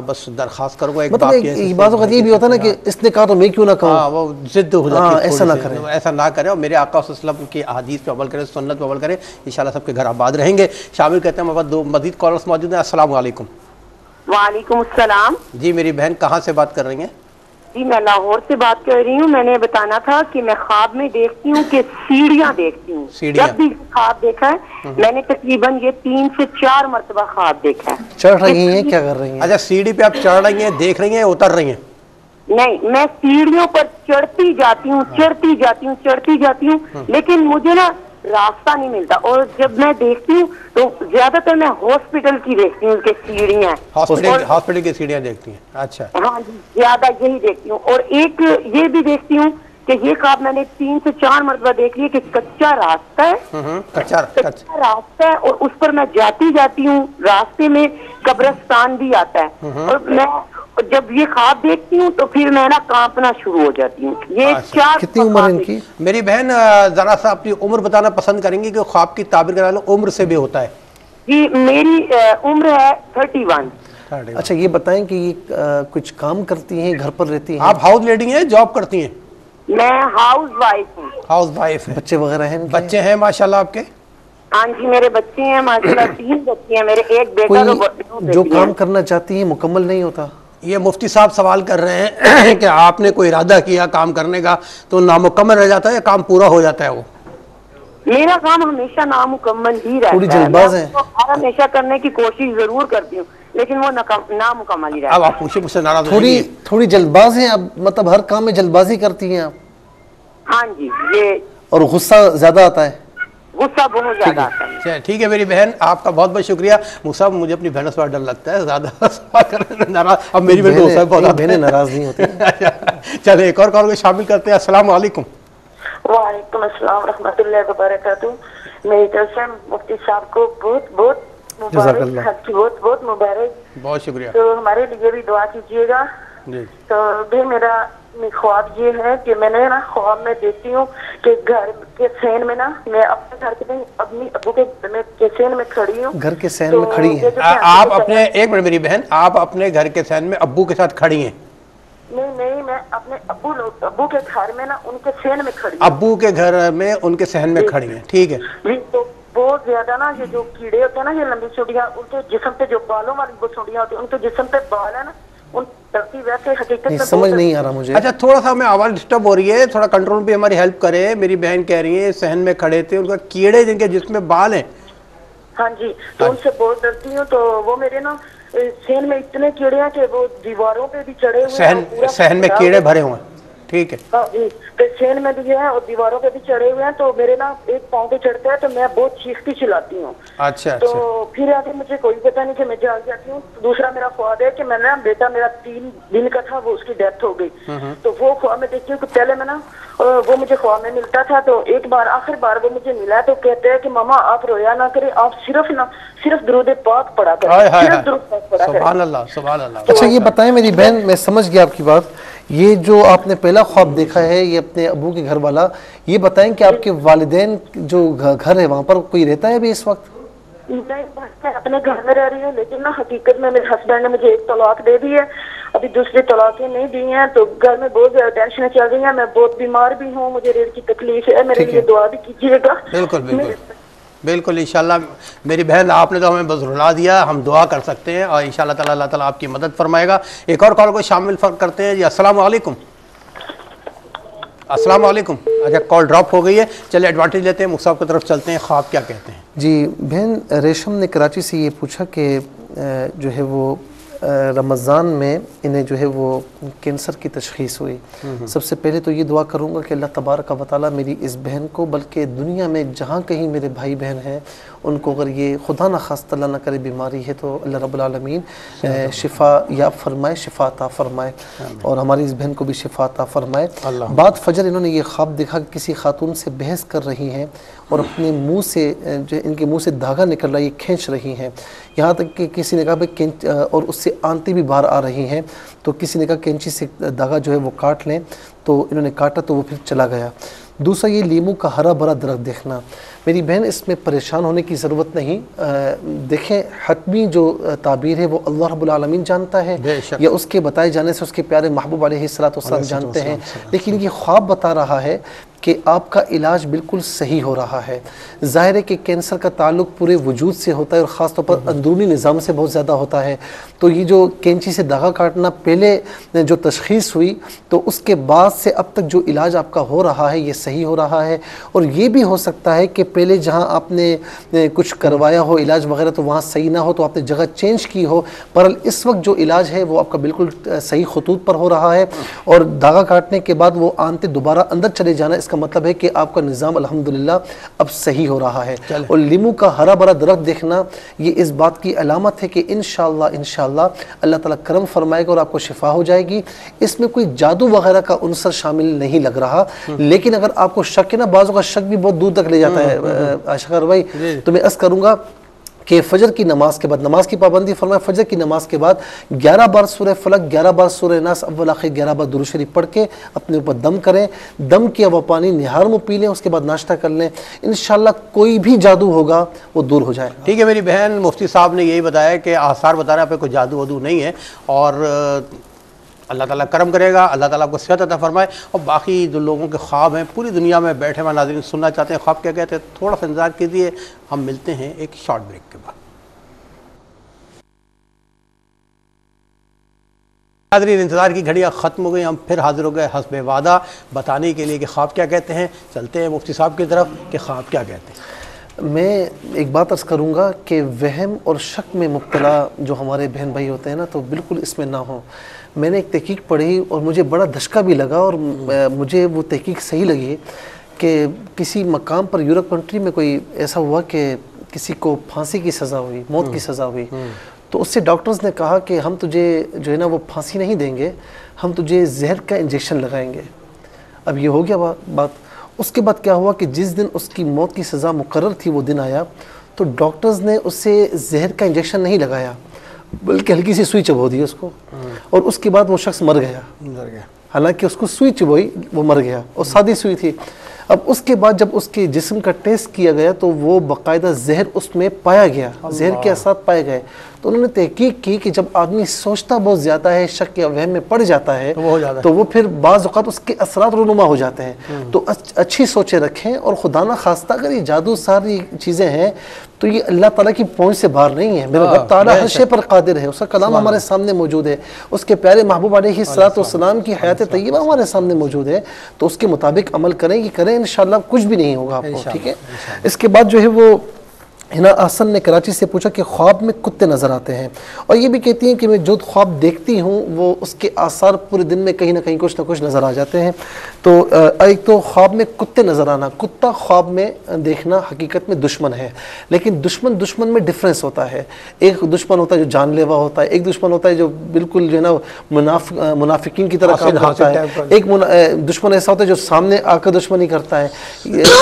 بس درخواست کرو ایک
مطلب اوقات یہ بھی ہوتا ہے نا کہ اس نے کہا تو میں کیوں نہ کہوں؟
ہاں وہ ضد ہو جاتی ہے ایسا نہ کریں۔ ایسا نہ کریں اور میرے آقا صلی اللہ علیہ وسلم کی احادیث پہ عمل کریں سنت پہ عمل کریں انشاءاللہ سب کے گھر آباد رہیں گے۔ شامل کہتے ہیں ہمارے دو مزید کالرز موجود ہیں۔ السلام علیکم۔
وعلیکم السلام۔
جی میری بہن کہاں سے بات کر رہی ہیں؟
جی میں لاہور سے بات کر رہی ہوں۔ میں نے بتانا تھا کہ میں خواب میں دیکھتی ہوں کہ سیڑھیاں دیکھتی ہوں۔ جب بھی خواب دیکھا ہے میں نے تقریباً یہ تین سے چار مرتبہ خواب دیکھا ہے۔
چڑھ رہی ہیں کیا کر رہی ہیں؟
اچھا سیڑھی پہ آپ چڑھ رہی ہیں دیکھ رہی ہیں اتر رہی ہیں؟
نہیں میں سیڑھیوں پر چڑھتی جاتی ہوں چڑھتی جاتی ہوں چڑھتی جاتی ہوں لیکن مجھے نا راستہ نہیں ملتا۔ اور جب میں دیکھتی ہوں تو زیادہ تر میں ہاسپٹل کی دیکھتی ہوں کہ سیڑھیاں
ہاسپٹل کی سیڑھیاں دیکھتی ہیں۔ اچھا۔
ہاں جی زیادہ یہی دیکھتی ہوں۔ اور ایک یہ بھی دیکھتی ہوں کہ یہ خواب میں نے تین سے چار مرتبہ دیکھ لی کہ کچا راستہ ہے۔ کچا راستہ۔ ہے اور اس پر میں جاتی جاتی ہوں راستے میں قبرستان بھی آتا ہے۔ اور میں جب یہ خواب دیکھتی ہوں تو پھر میں نا کانپنا شروع ہو جاتی ہوں۔ یہ چار
کتنی عمر ان کی؟
میری بہن ذرا سا اپنی عمر بتانا پسند کریں گی کہ خواب کی تعبیر کرا لو عمر سے بھی ہوتا ہے۔
جی میری عمر ہے تھرٹی ون۔
اچھا یہ بتائیں کہ یہ کچھ کام کرتی ہیں گھر پر رہتی ہیں؟
آپ ہاؤس لیڈی ہیں جاب کرتی ہیں؟
میں ہاؤس وائف ہوں۔
ہاؤس وائف
بچے وغیرہ ہیں
بچے ہیں ماشاءاللہ آپ کے؟
ہاں جی میرے بچے ہیں ماشاءاللہ تین بچے ہیں میرے ایک بیٹا
جو کام کرنا چاہتی ہیں مکمل نہیں ہوتا؟
یہ مفتی صاحب سوال کر رہے ہیں کہ آپ نے کوئی ارادہ کیا کام کرنے کا تو نامکمل رہ جاتا ہے یا کام پورا ہو جاتا ہے وہ؟
میرا کام ہمیشہ نامکمل ہی رہتا
تھوڑی جلد باز ہے
ہمیشہ کرنے کی کوشش ضرور کرتی ہوں لیکن وہ نامکمل ہی رہتا ہے۔
اب آپ پوچھیں مجھ سے ناراض
تھوڑی تھوڑی جلد باز ہیں اب مطلب ہر کام میں جلد بازی کرتی ہیں آپ؟
ہاں جی یہ
اور غصہ زیادہ آتا ہے۔
غصہ بہت زیادہ آتا ہے۔
ٹھیک ہے میری بہن آپ کا بہت بہت شکریہ۔ مصعب مجھے اپنی بہنوں سے ڈر لگتا ہے زیادہ ناراض۔ اب میری
بہنیں ناراض نہیں ہوتی۔
چلے ایک اور کال کو شامل کرتے ہیں۔ السلام علیکم۔
وعلیکم السلام رحمۃ اللہ وبرکاتہ۔ میری طرف سے مفتی صاحب کو بہت بہت مبارک بہت بہت مبارک۔
بہت شکریہ۔
تو ہمارے لیے بھی دعا کیجیے گا۔ جی۔ تو بھی میرا خواب یہ ہے کہ میں نے نا خواب میں دیکھتی ہوں کہ گھر کے سین میں نا میں اپنے گھر کے اپنی ابو کے سین میں کھڑی ہوں۔
گھر کے سین میں کھڑی ہیں۔
آپ اپنے ایک منٹ میری بہن آپ اپنے گھر کے سین میں ابو کے ساتھ کھڑی ہیں۔
نہیں نہیں میں اپنے ابو لوگ ابو کے گھر میں نا ان کے سین میں کھڑی
ابو کے گھر میں ان کے سہن میں جی۔ کھڑی ہیں ٹھیک ہے۔
جی، تو بہت زیادہ نا یہ جو کیڑے ہوتے ہیں نا یہ لمبی چھوٹیاں ان کے جسم پہ جو بالوں والی وہ چھوٹیاں ہوتی ہیں ان کے جسم پہ بال ہے نا
سمجھ نہیں آ رہا مجھے۔
اچھا تھوڑا سا ہمیں آواز ڈسٹرب ہو رہی ہے تھوڑا کنٹرول بھی ہماری ہیلپ کرے۔ میری بہن کہہ رہی ہے سہن میں کھڑے تھے ان کا کیڑے جن کے جس میں بال ہیں۔
ہاں جی تو ان سے بہت ڈرتی ہوں تو وہ میرے نا سہن میں اتنے کیڑے ہیں کہ وہ دیواروں پہ بھی چڑھے ہوئے
سہن میں کیڑے بھرے ہوئے ہیں۔ ٹھیک ہے۔
ہاں چین میں بھی ہے اور دیواروں پہ بھی چڑھے ہوئے ہیں تو میرے نا ایک پاؤں پہ چڑھتے ہیں تو میں بہت چیختی چلاتی ہوں۔
اچھا
تو اچھا۔ پھر آگے مجھے کوئی پتہ نہیں کہ میں جاگ جاتی ہوں۔ دوسرا میرا خواب ہے کہ میں نا بیٹا میرا تین دن کا تھا وہ اس کی ڈیتھ ہو گئی۔ تو وہ خواب میں دیکھتی ہوں کہ پہلے میں نا وہ مجھے خواب میں ملتا تھا۔ تو ایک بار آخر بار وہ مجھے ملا تو کہتے ہیں کہ ماما آپ رویا نہ کریں آپ صرف نہ صرف درود پاک پڑھا کریں۔
سبحان اللہ سبحان اللہ۔
اچھا یہ بتائیں میری بہن میں سمجھ گیا آپ کی بات۔ یہ جو آپ نے پہلا خواب دیکھا ہے یہ اپنے ابو کے گھر والا یہ بتائیں کہ آپ کے والدین جو گھر ہے وہاں پر کوئی رہتا ہے ابھی اس وقت؟
اپنے گھر میں رہ رہی ہوں لیکن نا حقیقت میں میرے ہسبینڈ نے مجھے ایک طلاق دے دی ہے۔ ابھی دوسری طلاقیں نہیں دی ہیں تو گھر میں بہت زیادہ ٹینشن چل رہی ہیں۔ میں بہت بیمار بھی ہوں مجھے ریڑھ کی تکلیف ہے میرے لیے دعا بھی کیجیے گا۔
بالکل بالکل۔ بالکل، انشاءاللہ میری بہن، آپ نے تو ہمیں بزرلا دیا، ہم دعا کر سکتے ہیں اور انشاءاللہ تعالیٰ، اللہ تعالیٰ آپ کی مدد فرمائے گا۔ ایک اور کال کو شامل کرتے ہیں جی السلام علیکم۔ السلام علیکم۔ اچھا کال ڈراپ ہو گئی ہے۔ چلے ایڈوانٹیج لیتے ہیں۔ مقصاب کی طرف چلتے ہیں۔ خواب کیا کہتے ہیں؟
جی بہن، ریشم نے کراچی سے یہ پوچھا کہ جو ہے وہ رمضان میں انہیں جو ہے وہ کینسر کی تشخیص ہوئی۔ سب سے پہلے تو یہ دعا کروں گا کہ اللہ تبارک و تعالیٰ میری اس بہن کو بلکہ دنیا میں جہاں کہیں میرے بھائی بہن ہیں ان کو اگر یہ خدا نہ خاص اللہ نہ کرے بیماری ہے تو اللہ رب العالمین شفا یا فرمائے شفا عطا فرمائے۔ اور ہماری اس بہن کو بھی شفا عطا فرمائے۔ بعد فجر انہوں نے یہ خواب دیکھا کہ کسی خاتون سے بحث کر رہی ہیں اور اپنے منہ سے جو ان کے منہ سے دھاگا نکل رہا ہے یہ کھینچ رہی ہیں۔ یہاں تک کہ کسی نے کہا بھائی اور اس سے آنتی بھی باہر آ رہی ہیں۔ تو کسی نے کہا کینچی سے دھاگا جو ہے وہ کاٹ لیں۔ تو انہوں نے کاٹا تو وہ پھر چلا گیا۔ دوسرا یہ لیمو کا ہرا بھرا درخت دیکھنا۔ میری بہن اس میں پریشان ہونے کی ضرورت نہیں۔ دیکھیں حتمی جو تعبیر ہے وہ اللہ رب العالمین جانتا ہے یا اس کے بتائے جانے سے اس کے پیارے محبوب علیہ السلام جانتے ہیں۔ لیکن یہ خواب بتا رہا ہے کہ آپ کا علاج بالکل صحیح ہو رہا ہے۔ ظاہر ہے کہ کینسر کا تعلق پورے وجود سے ہوتا ہے اور خاص طور پر اندرونی نظام سے بہت زیادہ ہوتا ہے۔ تو یہ جو کینچی سے داغا کاٹنا پہلے جو تشخیص ہوئی تو اس کے بعد سے اب تک جو علاج آپ کا ہو رہا ہے یہ صحیح ہو رہا ہے۔ اور یہ بھی ہو سکتا ہے کہ پہلے جہاں آپ نے کچھ کروایا ہو علاج وغیرہ تو وہاں صحیح نہ ہو تو آپ نے جگہ چینج کی ہو۔ پر اس وقت جو علاج ہے وہ آپ کا بالکل صحیح خطوط پر ہو رہا ہے۔ اور داغا کاٹنے کے بعد وہ آنتے دوبارہ اندر چلے جانا اس کا مطلب ہے کہ آپ کا نظام الحمدللہ اب صحیح ہو رہا ہے۔ اور لیمو کا ہرا بھرا درخت دیکھنا یہ اس بات کی علامت ہے کہ انشاءاللہ انشاءاللہ اللہ تعالیٰ کرم فرمائے گا اور آپ کو شفا ہو جائے گی۔ اس میں کوئی جادو وغیرہ کا عنصر شامل نہیں لگ رہا۔ لیکن اگر آپ کو شک ہے نا بعضوں کا شک بھی بہت دور تک لے جاتا ہے اشکر بھائی جی۔ تو میں اس کروں گا کہ فجر کی نماز کے بعد، نماز کی پابندی فرمائے فجر کی نماز کے بعد گیارہ بار سورہ فلک گیارہ بار سورہ ناس، اول آخر گیارہ بار درو شریف پڑھ کے اپنے اوپر دم کریں۔ دم کیا وہ پانی نہار میں پی لیں، اس کے بعد ناشتہ کر لیں۔ انشاءاللہ کوئی بھی جادو ہوگا، وہ دور ہو جائے
ٹھیک ہے، میری بہن مفتی صاحب نے یہی بتایا کہ آثار بتا پہ کوئی جادو ودو نہیں ہے اور اللہ تعالیٰ کرم کرے گا، اللہ تعالیٰ کو صحت عطا فرمائے۔ اور باقی جو لوگوں کے خواب ہیں، پوری دنیا میں بیٹھے ہوئے ناظرین سننا چاہتے ہیں، خواب کیا کہتے ہیں، تھوڑا سا انتظار کیجیے ہم ملتے ہیں ایک شارٹ بریک۔ ناظرین انتظار کی گھڑیاں ختم ہو گئی ہم پھر حاضر ہو گئے حسب وعدہ بتانے کے لیے کہ خواب کیا کہتے ہیں چلتے ہیں مفتی صاحب کی طرف کہ خواب کیا کہتے ہیں۔
میں ایک بات عرض کروں گا کہ وہم اور شک میں مبتلا جو ہمارے بہن بھائی ہوتے ہیں نا تو بالکل اس میں نہ ہوں۔ میں نے ایک تحقیق پڑھی اور مجھے بڑا دھچکا بھی لگا اور مجھے وہ تحقیق صحیح لگی کہ کسی مقام پر یورپ کنٹری میں کوئی ایسا ہوا کہ کسی کو پھانسی کی سزا ہوئی موت کی سزا ہوئی۔ تو اس سے ڈاکٹرز نے کہا کہ ہم تجھے جو ہے نا وہ پھانسی نہیں دیں گے ہم تجھے زہر کا انجیکشن لگائیں گے۔ اب یہ ہو گیا بات۔ اس کے بعد کیا ہوا کہ جس دن اس کی موت کی سزا مقرر تھی وہ دن آیا تو ڈاکٹرز نے اس سے زہر کا انجیکشن نہیں لگایا بلکہ ہلکی سی سوئی چبو دی اس کو۔ اور اس کے بعد وہ شخص مر گیا۔ حالانکہ اس کو سوئی چبوئی وہ مر گیا اور سادی سوئی تھی۔ اب اس کے بعد جب اس کے جسم کا ٹیسٹ کیا گیا تو وہ باقاعدہ زہر اس میں پایا گیا۔ زہر کے اثرات پائے گئے۔ تو انہوں نے تحقیق کی کہ جب آدمی سوچتا بہت زیادہ ہے شک یا وہم میں پڑ جاتا ہے تو وہ پھر بعض اوقات اس کے اثرات رونما ہو جاتے ہیں۔ تو اچھی سوچیں رکھیں اور خدا نہ خواستہ اگر یہ جادو ساری چیزیں ہیں تو یہ اللہ تعالیٰ کی پہنچ سے باہر نہیں ہے میرا رب تعالیٰ ہر شے پر قادر ہے۔ اس کا کلام ہمارے سامنے موجود ہے۔ اس کے پیارے محبوب علیہ السلام۔ کی حیات طیبہ ہمارے سامنے موجود ہے۔ تو اس کے مطابق عمل کریں کہ کریں انشاءاللہ کچھ بھی نہیں ہوگا آپ کو ٹھیک ہے؟ اس کے بعد جو ہے وہ ہنا آسن نے کراچی سے پوچھا کہ خواب میں کتے نظر آتے ہیں۔ اور یہ بھی کہتی ہیں کہ میں جو خواب دیکھتی ہوں وہ اس کے آثار پورے دن میں کہیں نہ کہیں کچھ نہ کچھ نظر آ جاتے ہیں۔ تو ایک تو خواب میں کتے نظر آنا کتا خواب میں دیکھنا حقیقت میں دشمن ہے۔ لیکن دشمن دشمن میں ڈفرینس ہوتا ہے۔ ایک دشمن ہوتا ہے جو جان لیوا ہوتا ہے ایک دشمن ہوتا ہے جو بالکل جو ہے نا منافقین کی طرح کام کرتا ہے۔ ایک دشمن ایسا ہوتا ہے جو سامنے آ کر دشمنی کرتا ہے۔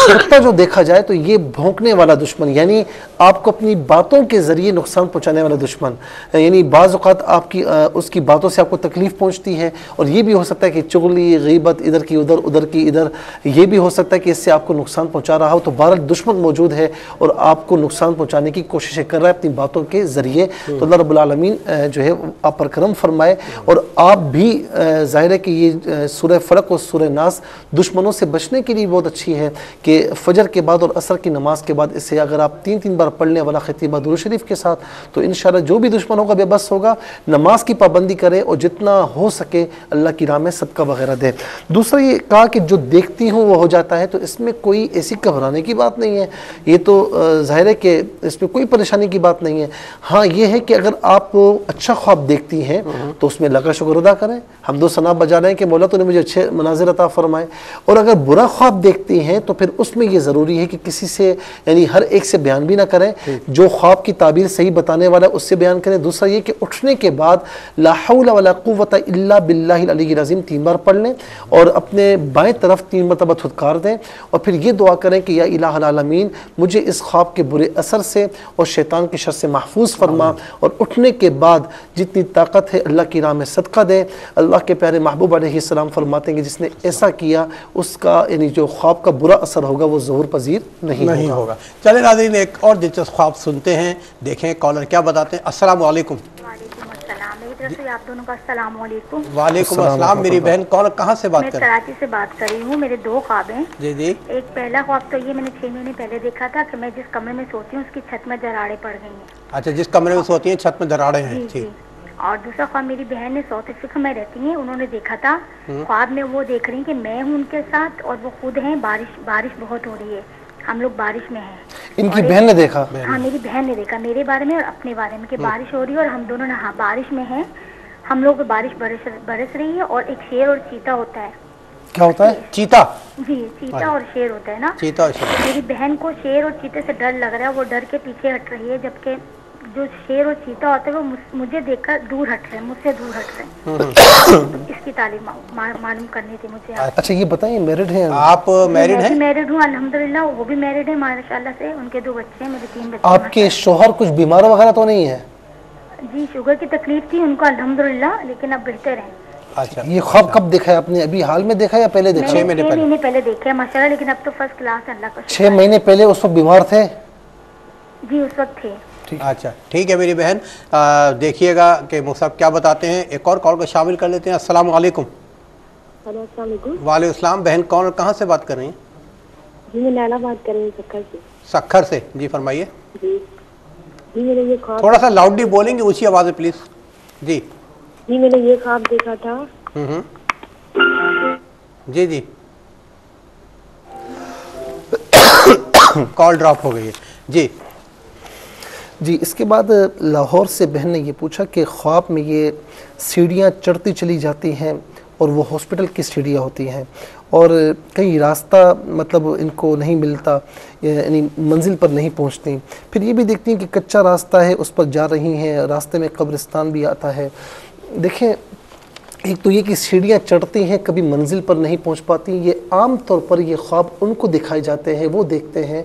کتا جو دیکھا جائے تو یہ بھونکنے والا دشمن یعنی آپ کو اپنی باتوں کے ذریعے نقصان پہنچانے والا دشمن۔ یعنی بعض اوقات آپ کی اس کی باتوں سے آپ کو تکلیف پہنچتی ہے اور یہ بھی ہو سکتا ہے کہ چغلی، غیبت ادھر کی ادھر ادھر کی ادھر، یہ بھی ہو سکتا ہے کہ اس سے آپ کو نقصان پہنچا رہا ہو۔ تو بہرحال دشمن موجود ہے اور آپ کو نقصان پہنچانے کی کوششیں کر رہا ہے اپنی باتوں کے ذریعے۔ تو اللہ رب العالمین جو ہے، آپ پر کرم فرمائے اور آپ بھی ظاہر ہے کہ یہ سورہ فرق اور سورہ ناس دشمنوں سے بچنے کے لیے بہت اچھی ہے کہ فجر کے بعد اور عصر کی نماز کے بعد اسے اگر آپ تین تین بار پڑھنے والا خطیبہ درو شریف کے ساتھ، تو انشاءاللہ جو بھی دشمنوں کا بے بس ہوگا، نماز کی پابندی کرے اور جتنا ہو سکے اللہ کی راہ میں صدقہ وغیرہ دے۔ دوسرا یہ کہا کہ جو دیکھتی ہوں وہ ہو جاتا ہے، تو اس میں کوئی ایسی گھبرانے کی بات نہیں ہے۔ یہ تو ظاہر ہے کہ اس میں کوئی پریشانی کی بات نہیں ہے۔ ہاں یہ ہے کہ اگر آپ اچھا خواب دیکھتی ہیں، تو اس میں اللہ کا شکر ادا کریں۔ ہم دو سناب بجا رہے ہیں کہ مولا تو نے مجھے اچھے مناظر عطا فرمائے۔ اور اگر برا خواب دیکھتی ہیں، تو پھر اس میں یہ ضروری ہے کہ کسی سے یعنی ہر ایک سے بیان بھی نہ کریں جو خواب کی تعبیر صحیح بتانے والا اس سے بیان کریں۔ دوسرا یہ کہ اٹھنے کے بعد لا حول ولا قوت الا باللہ العلی العظیم تین بار پڑھ لیں اور اپنے بائیں طرف تین مرتبہ تھدکار دیں اور پھر یہ دعا کریں کہ یا الہ العالمین مجھے اس خواب کے برے اثر سے اور شیطان کے شر سے محفوظ فرما اور اٹھنے کے بعد جتنی طاقت ہے اللہ کی راہ میں صدقہ دیں۔ اللہ کے پیارے محبوب علیہ السلام فرماتے ہیں کہ جس نے ایسا کیا اس کا یعنی جو خواب کا برا اثر ہوگا وہ ظہور پذیر نہیں, نہیں ہوگا۔
چلے ناظرین ایک اور دلچسپ خواب سنتے ہیں دیکھیں کالر کیا بتاتے ہیں۔ السلام علیکم۔
السلام۔ علیکم۔
وعلیکم السلام میری بہن کون کہاں سے بات
کر کراچی سے بات کر رہی ہوں۔ میرے دو خواب ہیں۔
جی جی۔
ایک پہلا خواب تو یہ میں نے چھ مہینے پہلے دیکھا تھا کہ میں جس کمرے میں سوتی ہوں اس کی چھت میں دراڑے پڑ گئی ہیں۔
اچھا جس کمرے میں سوتی ہیں چھت میں دراڑے ہیں۔
جی, جی۔ اور دوسرا خواب میری بہن نے ساؤتھ افریقہ میں رہتی ہیں انہوں نے دیکھا تھا۔ خواب میں وہ دیکھ رہی ہیں کہ میں ہوں ان کے ساتھ اور وہ خود ہیں بارش بارش بہت ہو رہی ہے۔ ہم لوگ بارش میں ہیں۔
ان کی بہن نے دیکھا؟
ہاں میری بہن نے دیکھا۔ میرے بارے میں اور اپنے بارے میں کہ بارش ہو رہی ہے اور ہم دونوں ہاں بارش میں ہیں۔ ہم لوگ بارش برس برس رہی ہے اور ایک شیر اور چیتا ہوتا ہے۔
کیا ہوتا ہے؟
چیتا؟
جی چیتا اور شیر ہوتا ہے نا۔
چیتا اور شیر۔
میری بہن کو شیر اور چیتے سے ڈر لگ رہا ہے وہ ڈر کے پیچھے ہٹ رہی ہے جبکہ جو شیر اور چیتا ہوتا ہے وہ مجھے دیکھ کر دور ہٹ رہے ہیں مجھ سے دور ہٹ رہے ہیں۔ اس کی تعلیم معلوم کرنی تھی مجھے۔
اچھا یہ بتائیں میرڈ ہیں؟
آپ میرڈ ہیں؟
میرڈ ہوں الحمدللہ وہ بھی میرڈ ہیں ماشاء اللہ سے۔ ان کے دو بچے ہیں میرے تین بچے
آپ کے شوہر کچھ بیمار وغیرہ تو نہیں ہے؟
جی شوگر کی تکلیف تھی ان کو الحمدللہ لیکن اب بہتر ہیں۔
اچھا یہ خواب کب دیکھا ہے؟ آپ نے ابھی حال میں دیکھا یا پہلے دیکھا؟
چھ مہینے پہلے۔ دیکھا ہے ماشاء اللہ لیکن اب تو فرسٹ کلاس اللہ کا
چھ مہینے پہلے اس وقت بیمار تھے؟
جی اس وقت تھے۔
اچھا ٹھیک ہے میری بہن۔ دیکھیے گا کہ مصحف کیا بتاتے ہیں۔ ایک اور کال کو شامل کر لیتے ہیں۔ السلام علیکم۔ وعلیکم السلام۔ بہن کون کہاں سے بات کر رہی ہیں؟
جی میں نیلا بات کر رہی ہوں سکھر سے۔
سکھر سے۔ جی فرمائیے۔
جی۔ جی یہ خواب
تھوڑا سا لاؤڈلی بولیں گے اسی آواز پلیز جی۔
جی میں نے یہ خواب دیکھا تھا۔
جی جی۔ کال ڈراپ ہو گئی ہے۔ جی۔
جی اس کے بعد لاہور سے بہن نے یہ پوچھا کہ خواب میں یہ سیڑھیاں چڑھتی چلی جاتی ہیں اور وہ ہاسپٹل کی سیڑھیاں ہوتی ہیں اور کہیں راستہ مطلب ان کو نہیں ملتا یعنی منزل پر نہیں پہنچتی۔ پھر یہ بھی دیکھتی ہیں کہ کچا راستہ ہے، اس پر جا رہی ہیں، راستے میں قبرستان بھی آتا ہے۔ دیکھیں، ایک تو یہ کہ سیڑھیاں چڑھتی ہیں، کبھی منزل پر نہیں پہنچ پاتی، یہ عام طور پر یہ خواب ان کو دکھائے جاتے ہیں، وہ دیکھتے ہیں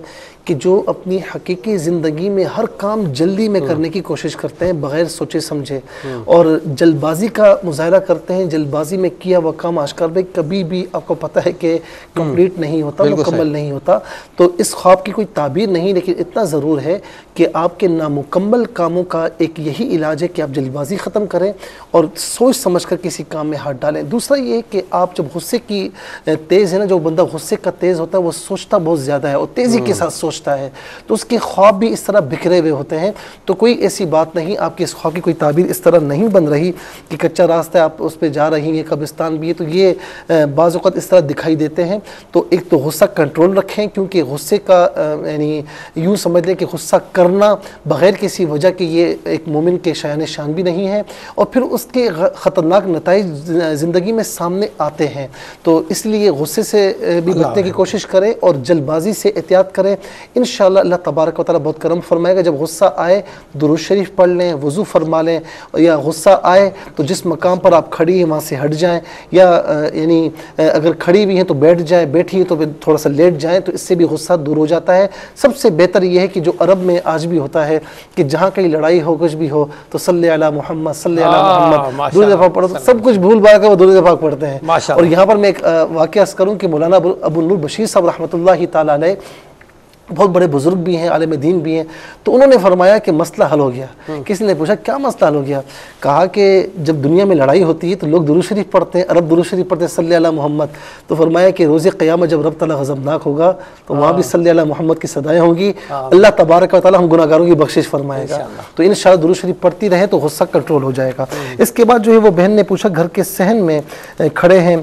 کہ جو اپنی حقیقی زندگی میں ہر کام جلدی میں کرنے کی کوشش کرتے ہیں بغیر سوچے سمجھے۔ اور جلد بازی کا مظاہرہ کرتے ہیں جلد بازی میں کیا وہ کام آشکار بھائی کبھی بھی آپ کو پتہ ہے کہ کمپلیٹ نہیں ہوتا مکمل نہیں ہوتا۔ تو اس خواب کی کوئی تعبیر نہیں لیکن اتنا ضرور ہے کہ آپ کے نامکمل کاموں کا ایک یہی علاج ہے کہ آپ جلد بازی ختم کریں اور سوچ سمجھ کر کسی کام میں ہاتھ ڈالیں۔ دوسرا یہ کہ آپ جب غصے کی تیز ہے نا جو بندہ غصے کا تیز ہوتا ہے وہ سوچتا بہت زیادہ ہے اور تیزی کے ساتھ سوچ سوچتا ہے۔ تو اس کے خواب بھی اس طرح بکھرے ہوئے ہوتے ہیں۔ تو کوئی ایسی بات نہیں آپ کی اس خواب کی کوئی تعبیر اس طرح نہیں بن رہی کہ کچا راستہ آپ اس پہ جا رہی ہیں قبرستان بھی ہے۔ تو یہ بعض اوقات اس طرح دکھائی دیتے ہیں۔ تو ایک تو غصہ کنٹرول رکھیں کیونکہ غصے کا یعنی یوں سمجھ لیں کہ غصہ کرنا بغیر کسی وجہ کے یہ ایک مومن کے شایان شان بھی نہیں ہے۔ اور پھر اس کے خطرناک نتائج زندگی میں سامنے آتے ہیں۔ تو اس لیے غصے سے بھی بچنے کی کوشش کریں اور جلد بازی سے احتیاط کریں۔ انشاءاللہ اللہ تبارک و تعالیٰ بہت کرم فرمائے گا۔ جب غصہ آئے درود شریف پڑھ لیں وضو فرما لیں یا غصہ آئے تو جس مقام پر آپ کھڑی ہیں وہاں سے ہٹ جائیں۔ یا یعنی اگر کھڑی بھی ہیں تو بیٹھ جائیں بیٹھی تو تھوڑا سا لیٹ جائیں تو اس سے بھی غصہ دور ہو جاتا ہے۔ سب سے بہتر یہ ہے کہ جو عرب میں آج بھی ہوتا ہے کہ جہاں کہیں لڑائی ہو کچھ بھی ہو تو صلی اللہ محمد صلی اللہ محمد دور دفعہ پڑھو سب کچھ بھول بھا کر وہ دور دفعہ پڑھتے ہیں۔ اور یہاں پر میں ایک واقعہ کروں کہ مولانا ابو نور بشیر صاحب رحمۃ اللہ تعالیٰ علیہ بہت بڑے بزرگ بھی ہیں عالم دین بھی ہیں۔ تو انہوں نے فرمایا کہ مسئلہ حل ہو گیا۔ کسی نے پوچھا کیا مسئلہ حل ہو گیا؟ کہا کہ جب دنیا میں لڑائی ہوتی ہے تو لوگ درو شریف پڑھتے ہیں عرب درو شریف پڑھتے ہیں صلی اللہ محمد۔ تو فرمایا کہ روز قیامت جب رب تعالیٰ غضبناک ہوگا تو وہاں بھی صلی اللہ محمد کی صدایاں ہوں گی۔ اللہ تبارک و تعالیٰ ہم گناہ گاروں کی بخشش فرمائے گا۔ تو ان شاء اللہ شریف پڑھتی رہے تو غصہ کنٹرول ہو جائے گا۔ اس کے بعد جو ہے وہ بہن نے پوچھا گھر کے صحن میں کھڑے ہیں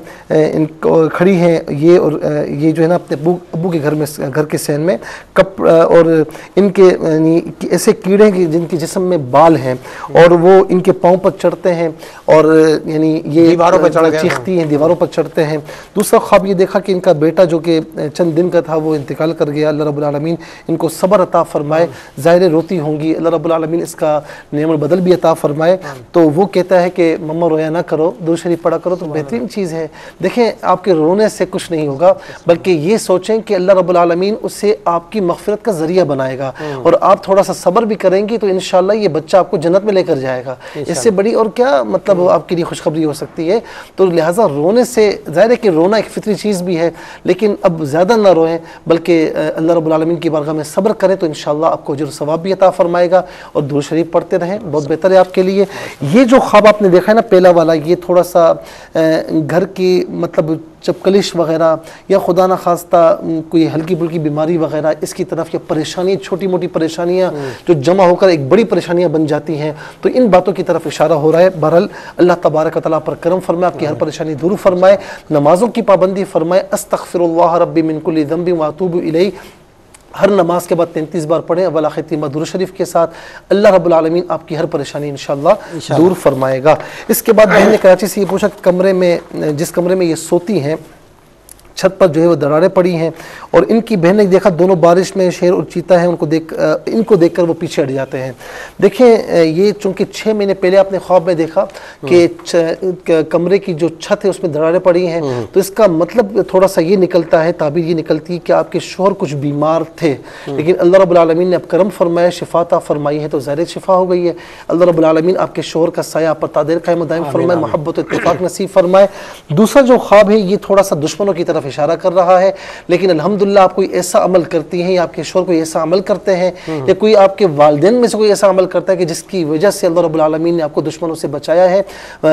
کھڑی ہیں یہ اور یہ جو ہے نا اپنے ابو کے گھر میں گھر کے صحن میں۔ کپ اور ان کے یعنی ایسے کیڑے ہیں جن کے جسم میں بال ہیں اور وہ ان کے پاؤں پر چڑھتے ہیں اور یعنی یہ دیواروں پر چڑھ چیختی ہیں دیواروں پر چڑھتے ہیں۔ دوسرا خواب یہ دیکھا کہ ان کا بیٹا جو کہ چند دن کا تھا وہ انتقال کر گیا۔ اللہ رب العالمین ان کو صبر عطا فرمائے۔ ظاہر روتی ہوں گی۔ اللہ رب العالمین اس کا نعم البدل بھی عطا فرمائے۔ تو وہ کہتا ہے کہ مما رویا نہ کرو دو شریف پڑھا کرو تو بہترین چیز ہے۔ دیکھیں آپ کے رونے سے کچھ نہیں ہوگا بلکہ یہ سوچیں کہ اللہ رب العالمین اس سے آپ کی مغفرت کا ذریعہ بنائے گا اور آپ تھوڑا سا صبر بھی کریں گی تو انشاءاللہ یہ بچہ آپ کو جنت میں لے کر جائے گا۔ اس سے بڑی اور کیا مطلب آپ کے لیے خوشخبری ہو سکتی ہے۔ تو لہٰذا رونے سے ظاہر ہے کہ رونا ایک فطری چیز بھی ہے لیکن اب زیادہ نہ روئیں بلکہ اللہ رب العالمین کی بارگاہ میں صبر کریں تو انشاءاللہ آپ کو جر ثواب بھی عطا فرمائے گا اور دور شریف پڑھتے رہیں۔ بہت بہتر ہے آپ کے لیے۔ یہ جو خواب آپ نے دیکھا ہے نا پہلا والا یہ تھوڑا سا گھر کی مطلب چپکلش وغیرہ یا خدا نہ خواستہ کوئی ہلکی پھلکی بیماری وغیرہ اس کی طرف یا پریشانی چھوٹی موٹی پریشانیاں جو جمع ہو کر ایک بڑی پریشانیاں بن جاتی ہیں۔ تو ان باتوں کی طرف اشارہ ہو رہا ہے۔ بہرحال اللہ تبارک تعالیٰ پر کرم فرمائے آپ کی ہر پریشانی دور فرمائے۔ نمازوں کی پابندی فرمائے۔ استغفر اللہ ربی من کل ذنب واتوب الیہ۔ ہر نماز کے بعد تینتیس بار پڑھیں اول ختیمہ در شریف کے ساتھ۔ اللہ رب العالمین آپ کی ہر پریشانی انشاءاللہ دور فرمائے گا۔ اس کے بعد بہن نے کراچی سے یہ پوچھا کمرے میں جس کمرے میں یہ سوتی ہیں چھت پر جو ہے وہ دراریں پڑی ہیں اور ان کی بہن نے دیکھا دونوں بارش میں شیر اور چیتا ہے ان کو دیکھ ان کو دیکھ کر وہ پیچھے ہٹ جاتے ہیں۔ دیکھیں یہ چونکہ چھ مہینے پہلے آپ نے خواب میں دیکھا کہ کمرے کی جو چھت ہے اس میں دراریں پڑی ہیں۔ تو اس کا مطلب تھوڑا سا یہ نکلتا ہے تعبیر یہ نکلتی ہے کہ آپ کے شوہر کچھ بیمار تھے۔ لیکن اللہ رب العالمین نے اب کرم فرمایا شفاتا فرمائی ہے تو زہر شفا ہو گئی ہے۔ اللہ رب العالمین آپ کے شوہر کا سایہ پر تادر قائم دائم فرمائے محبت اتفاق نصیب فرمائے۔ دوسرا جو خواب ہے یہ تھوڑا سا دشمنوں کی طرف اشارہ کر رہا ہے۔ لیکن الحمدللہ آپ کوئی ایسا عمل کرتی ہیں یا آپ کے شور کوئی ایسا عمل کرتے ہیں یا کوئی آپ کے والدین میں سے کوئی ایسا عمل کرتا ہے کہ جس کی وجہ سے اللہ رب العالمین نے آپ کو دشمنوں سے بچایا ہے۔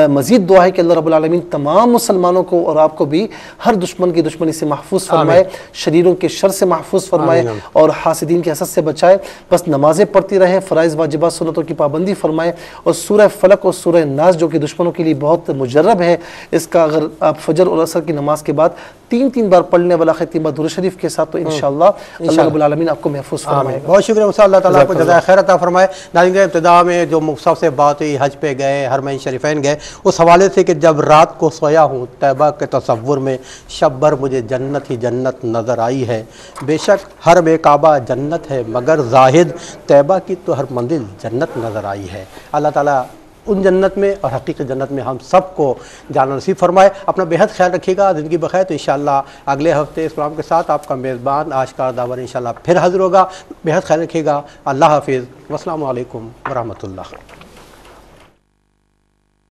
مزید دعا ہے کہ اللہ رب العالمین تمام مسلمانوں کو اور آپ کو بھی ہر دشمن کی دشمنی سے محفوظ فرمائے شریروں کے شر سے محفوظ فرمائے اور حاسدین کے حسد سے بچائے۔ بس نمازیں پڑھتی رہیں فرائض واجبات سنتوں کی پابندی فرمائے اور سورہ فلق اور سورہ ناز جو کہ دشمنوں کے لیے بہت مجرب ہے اس کا اگر آپ فجر اور عصر کی نماز کے بعد تین تین بار پڑھنے والا خطیبہ در شریف کے ساتھ تو انشاءاللہ اللہ رب العالمین آپ کو محفوظ فرمائے
بہت شکریہ مصطفیٰ اللہ تعالیٰ کو جزائے خیر عطا فرمائے۔ ناظرین ابتدا میں جو مصطفیٰ سے بات ہوئی حج پہ گئے حرمین شریفین گئے اس حوالے سے کہ جب رات کو سویا ہوں طیبہ کے تصور میں شب بھر مجھے جنت ہی جنت نظر آئی ہے۔ بے شک ہر بے کعبہ جنت ہے مگر زاہد طیبہ کی تو ہر منزل جنت نظر آئی ہے۔ اللہ تعالیٰ ان جنت میں اور حقیقی جنت میں ہم سب کو جانا نصیب فرمائے۔ اپنا بہت خیال رکھیے گا، زندگی بخیر۔ تو انشاءاللہ اگلے ہفتے اس پروگرام کے ساتھ آپ کا میزبان آشکار داور انشاءاللہ پھر حاضر ہوگا۔ بہت خیال رکھیے گا۔ اللہ حافظ۔ والسلام علیکم ورحمۃ اللہ۔